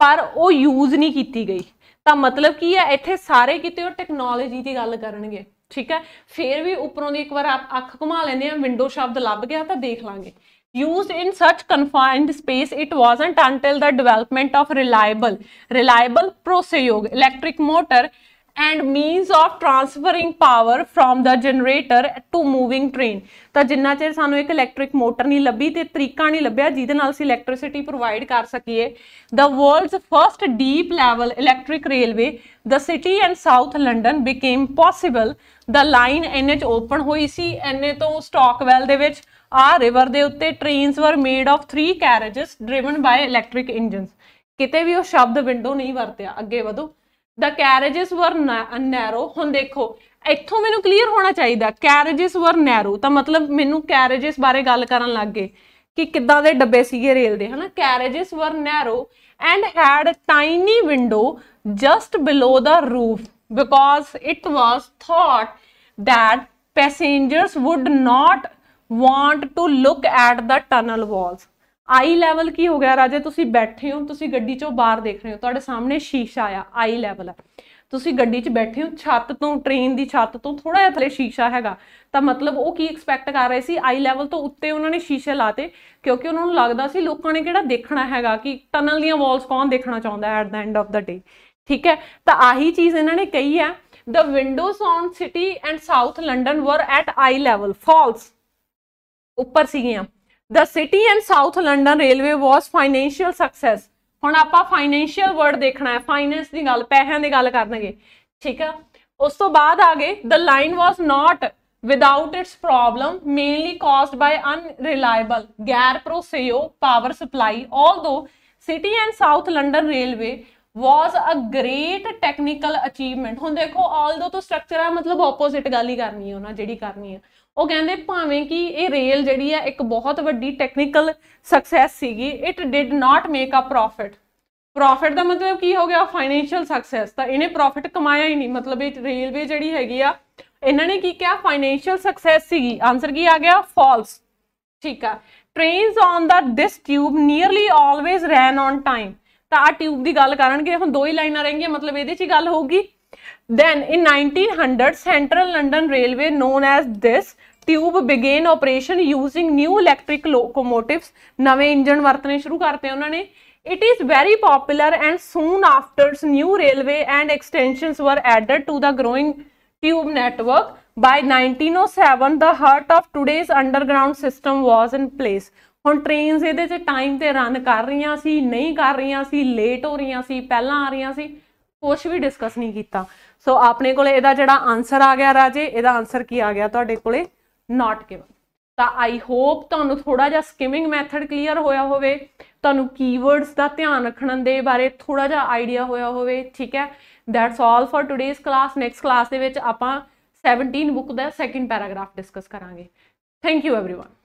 ਪਰ ਉਹ ਯੂਜ਼ ਨਹੀਂ ਕੀਤੀ ਗਈ ਤਾਂ ਮਤਲਬ ਕੀ ਹੈ ਇੱਥੇ ਸਾਰੇ ਕਿਤੇ ਉਹ ਟੈਕਨੋਲੋਜੀ ਦੀ ਗੱਲ ਕਰਨਗੇ ਠੀਕ ਹੈ ਫੇਰ ਵੀ ਉੱਪਰੋਂ ਦੀ ਇੱਕ ਵਾਰ ਅੱਖ ਘੁਮਾ ਲੈਂਦੇ ਆ ਵਿੰਡੋ ਸ਼ਬਦ ਲੱਭ ਗਿਆ ਤਾਂ ਦੇਖ ਲਾਂਗੇ used in such confined space it wasn't until the development of reliable reliable ਪ੍ਰੋਸਯੋਗ electric motor and means of transferring power from the generator to moving train ਤਾਂ ਜਿੰਨਾ ਚਿਰ ਸਾਨੂੰ ਇੱਕ ਇਲੈਕਟ੍ਰਿਕ ਮੋਟਰ ਨਹੀਂ ਲੱਭੀ ਤੇ ਤਰੀਕਾ ਨਹੀਂ ਲੱਭਿਆ ਜਿਹਦੇ ਨਾਲ ਅਸੀਂ ਇਲੈਕਟ੍ਰਿਸਿਟੀ ਪ੍ਰੋਵਾਈਡ ਕਰ ਸਕੀਏ the world's first deep level electric railway the city and south London became possible the line NH open ਹੋਈ ਸੀ ਐਨਏ ਤੋਂ ਸਟਾਕਵੈਲ ਦੇ ਵਿੱਚ ਆ ਰਿਵਰ ਦੇ ਉੱਤੇ trains were made of 3 carriages driven by electric engines ਕਿਤੇ ਵੀ ਉਹ ਸ਼ਬਦ ਵਿੰਡੋ ਨਹੀਂ ਵਰਤਿਆ ਅੱਗੇ ਵਧੋ ਦਾ ਕੈਰੇजेस ਵਰ ਨੈਰੋ ਹੁਣ ਦੇਖੋ ਇੱਥੋਂ ਮੈਨੂੰ ਕਲੀਅਰ ਹੋਣਾ ਚਾਹੀਦਾ ਕੈਰੇजेस ਵਰ ਨੈਰੋ ਤਾਂ ਮਤਲਬ ਮੈਨੂੰ ਕੈਰੇजेस ਬਾਰੇ ਗੱਲ ਕਰਨ ਲੱਗ ਗਏ ਕਿ ਕਿੱਦਾਂ ਦੇ ਡੱਬੇ ਸੀਗੇ ਰੇਲ ਦੇ ਹਨਾ carriages were narrow and had tiny window just below the roof because it was thought that passengers would not want to look at the tunnel walls eye level ਕੀ ਹੋ ਗਿਆ ਰਾਜੇ? ਤੁਸੀਂ ਬੈਠੇ ਹੋ, ਤੁਸੀਂ ਗੱਡੀ ਚੋਂ ਬਾਹਰ ਦੇਖ ਰਹੇ ਹੋ, ਤੁਹਾਡੇ ਸਾਹਮਣੇ ਸ਼ੀਸ਼ਾ ਆ ਆਈ ਲੈਵਲ ਆ। ਤੁਸੀਂ ਗੱਡੀ 'ਚ ਬੈਠੇ ਹੋ, ਛੱਤ ਤੋਂ, ਟ੍ਰੇਨ ਦੀ ਛੱਤ ਤੋਂ ਥੋੜਾ ਜਿਹਾ ਥੱਲੇ ਸ਼ੀਸ਼ਾ ਹੈਗਾ। ਤਾਂ ਮਤਲਬ ਉਹ ਕੀ ਐਕਸਪੈਕਟ ਕਰ ਰਹੇ ਸੀ? ਆਈ ਲੈਵਲ ਤੋਂ ਉੱਤੇ ਉਹਨਾਂ ਨੇ ਸ਼ੀਸ਼ੇ ਲਾਤੇ, ਕਿਉਂਕਿ ਉਹਨਾਂ ਨੂੰ ਲੱਗਦਾ ਸੀ ਲੋਕਾਂ ਨੇ ਕਿਹੜਾ ਦੇਖਣਾ ਹੈਗਾ ਕਿ ਟਨਲ ਦੀਆਂ ਵਾਲਸ ਕੌਣ ਦੇਖਣਾ ਚਾਹੁੰਦਾ at the end of the day ਠੀਕ ਹੈ? ਤਾਂ ਆਹੀ ਚੀਜ਼ ਇਹਨਾਂ ਨੇ ਕਹੀ ਹੈ, the windows on city and south london were at eye level. False! ਉੱਪਰ ਸੀਗੀਆਂ। The city and south london railway was financial success. ਹੁਣ ਆਪਾਂ ਫਾਈਨੈਂਸ਼ੀਅਲ ਵਰਡ ਦੇਖਣਾ ਹੈ ਫਾਈਨੈਂਸ ਦੀ ਗੱਲ, ਪੈਸਿਆਂ ਦੀ ਗੱਲ ਕਰਨਗੇ। ਠੀਕ ਆ? ਉਸ ਤੋਂ ਬਾਅਦ ਆ ਗਏ the line was not without its problem mainly caused by unreliable ਗੈਰ ਭਰੋਸੇਯੋਗ power supply although city and south London railway was a great technical achievement ਹੁਣ ਦੇਖੋ ਆਲਦੋ ਤੋਂ ਸਟਰਕਚਰ ਹੈ ਮਤਲਬ ਆਪੋਜ਼ਿਟ ਗੱਲ ਹੀ ਕਰਨੀ ਹੈ ਉਹਨਾਂ, ਜਿਹੜੀ ਕਰਨੀ ਹੈ। ਉਹ ਕਹਿੰਦੇ ਭਾਵੇਂ ਕਿ ਇਹ ਰੇਲ ਜਿਹੜੀ ਹੈ ਇੱਕ ਬਹੁਤ ਵੱਡੀ ਟੈਕਨੀਕਲ ਸਕਸੈਸ ਸੀਗੀ it did not make a profit profit ਦਾ ਮਤਲਬ ਕੀ ਹੋ ਗਿਆ? ਫਾਈਨੈਂਸ਼ੀਅਲ ਸਕਸੈਸ ਤਾਂ ਇਹਨੇ ਪ੍ਰੋਫਿਟ ਕਮਾਇਆ ਹੀ ਨਹੀਂ। ਮਤਲਬ ਇਹ ਰੇਲਵੇ ਜਿਹੜੀ ਹੈਗੀ ਆ, ਇਹਨਾਂ ਨੇ ਕੀ ਕਿਹਾ? ਫਾਈਨੈਂਸ਼ੀਅਲ ਸਕਸੈਸ ਸੀਗੀ। ਆਨਸਰ ਕੀ ਆ ਗਿਆ? ਫਾਲਸ ਠੀਕ ਆ। Trains on the this tube nearly always ran on time ਤਾਂ ਆ ਟਿਊਬ ਦੀ ਗੱਲ ਕਰਨਗੇ, ਹੁਣ ਦੋ ਹੀ ਲਾਈਨਾਂ ਰਹਿਣਗੀਆਂ, ਮਤਲਬ ਇਹਦੇ 'ਚ ਹੀ ਗੱਲ ਹੋਊਗੀ। Then, in 1900 central london railway, known as this tube began operation using new electric locomotives ਨਵੇਂ ਇੰਜਨ ਵਰਤਨੇ ਸ਼ੁਰੂ ਕਰਤੇ ਉਹਨਾਂ ਨੇ it is very popular and soon after new railway and extensions were added to the growing tube network by 1907 the heart of today's underground system was in place ਹੁਣ ਟ੍ਰੇਨਸ ਇਹਦੇ 'ਚ ਟਾਈਮ ਤੇ ਰਨ ਕਰ ਰਹੀਆਂ ਸੀ ਨਹੀਂ ਕਰ ਰਹੀਆਂ ਸੀ ਲੇਟ ਹੋ ਰਹੀਆਂ ਸੀ ਪਹਿਲਾਂ ਆ ਰਹੀਆਂ ਸੀ ਕੁਝ ਵੀ ਡਿਸਕਸ ਨਹੀਂ ਕੀਤਾ ਸੋ ਆਪਣੇ ਕੋਲੇ ਇਹਦਾ ਜਿਹੜਾ ਆਨਸਰ ਆ ਗਿਆ ਰਾਜੇ ਇਹਦਾ ਆਨਸਰ ਕੀ ਆ ਗਿਆ ਤੁਹਾਡੇ ਕੋਲੇ ਨਾਟ ਗਿਵਨ ਤਾਂ ਆਈ ਹੋਪ ਤੁਹਾਨੂੰ ਥੋੜਾ ਜਿਹਾ ਸਕਿਮਿੰਗ ਮੈਥਡ ਕਲੀਅਰ ਹੋਇਆ ਹੋਵੇ, ਤੁਹਾਨੂੰ ਕੀਵਰਡਸ ਦਾ ਧਿਆਨ ਰੱਖਣ ਦੇ ਬਾਰੇ ਥੋੜਾ ਜਿਹਾ ਆਈਡੀਆ ਹੋਇਆ ਹੋਵੇ, ਠੀਕ ਹੈ? That's all for today's class next class ਦੇ ਵਿੱਚ ਆਪਾਂ 17 ਬੁੱਕ ਦਾ ਸੈਕੰਡ ਪੈਰਾਗ੍ਰਾਫ ਡਿਸਕਸ ਕਰਾਂਗੇ। Thank you everyone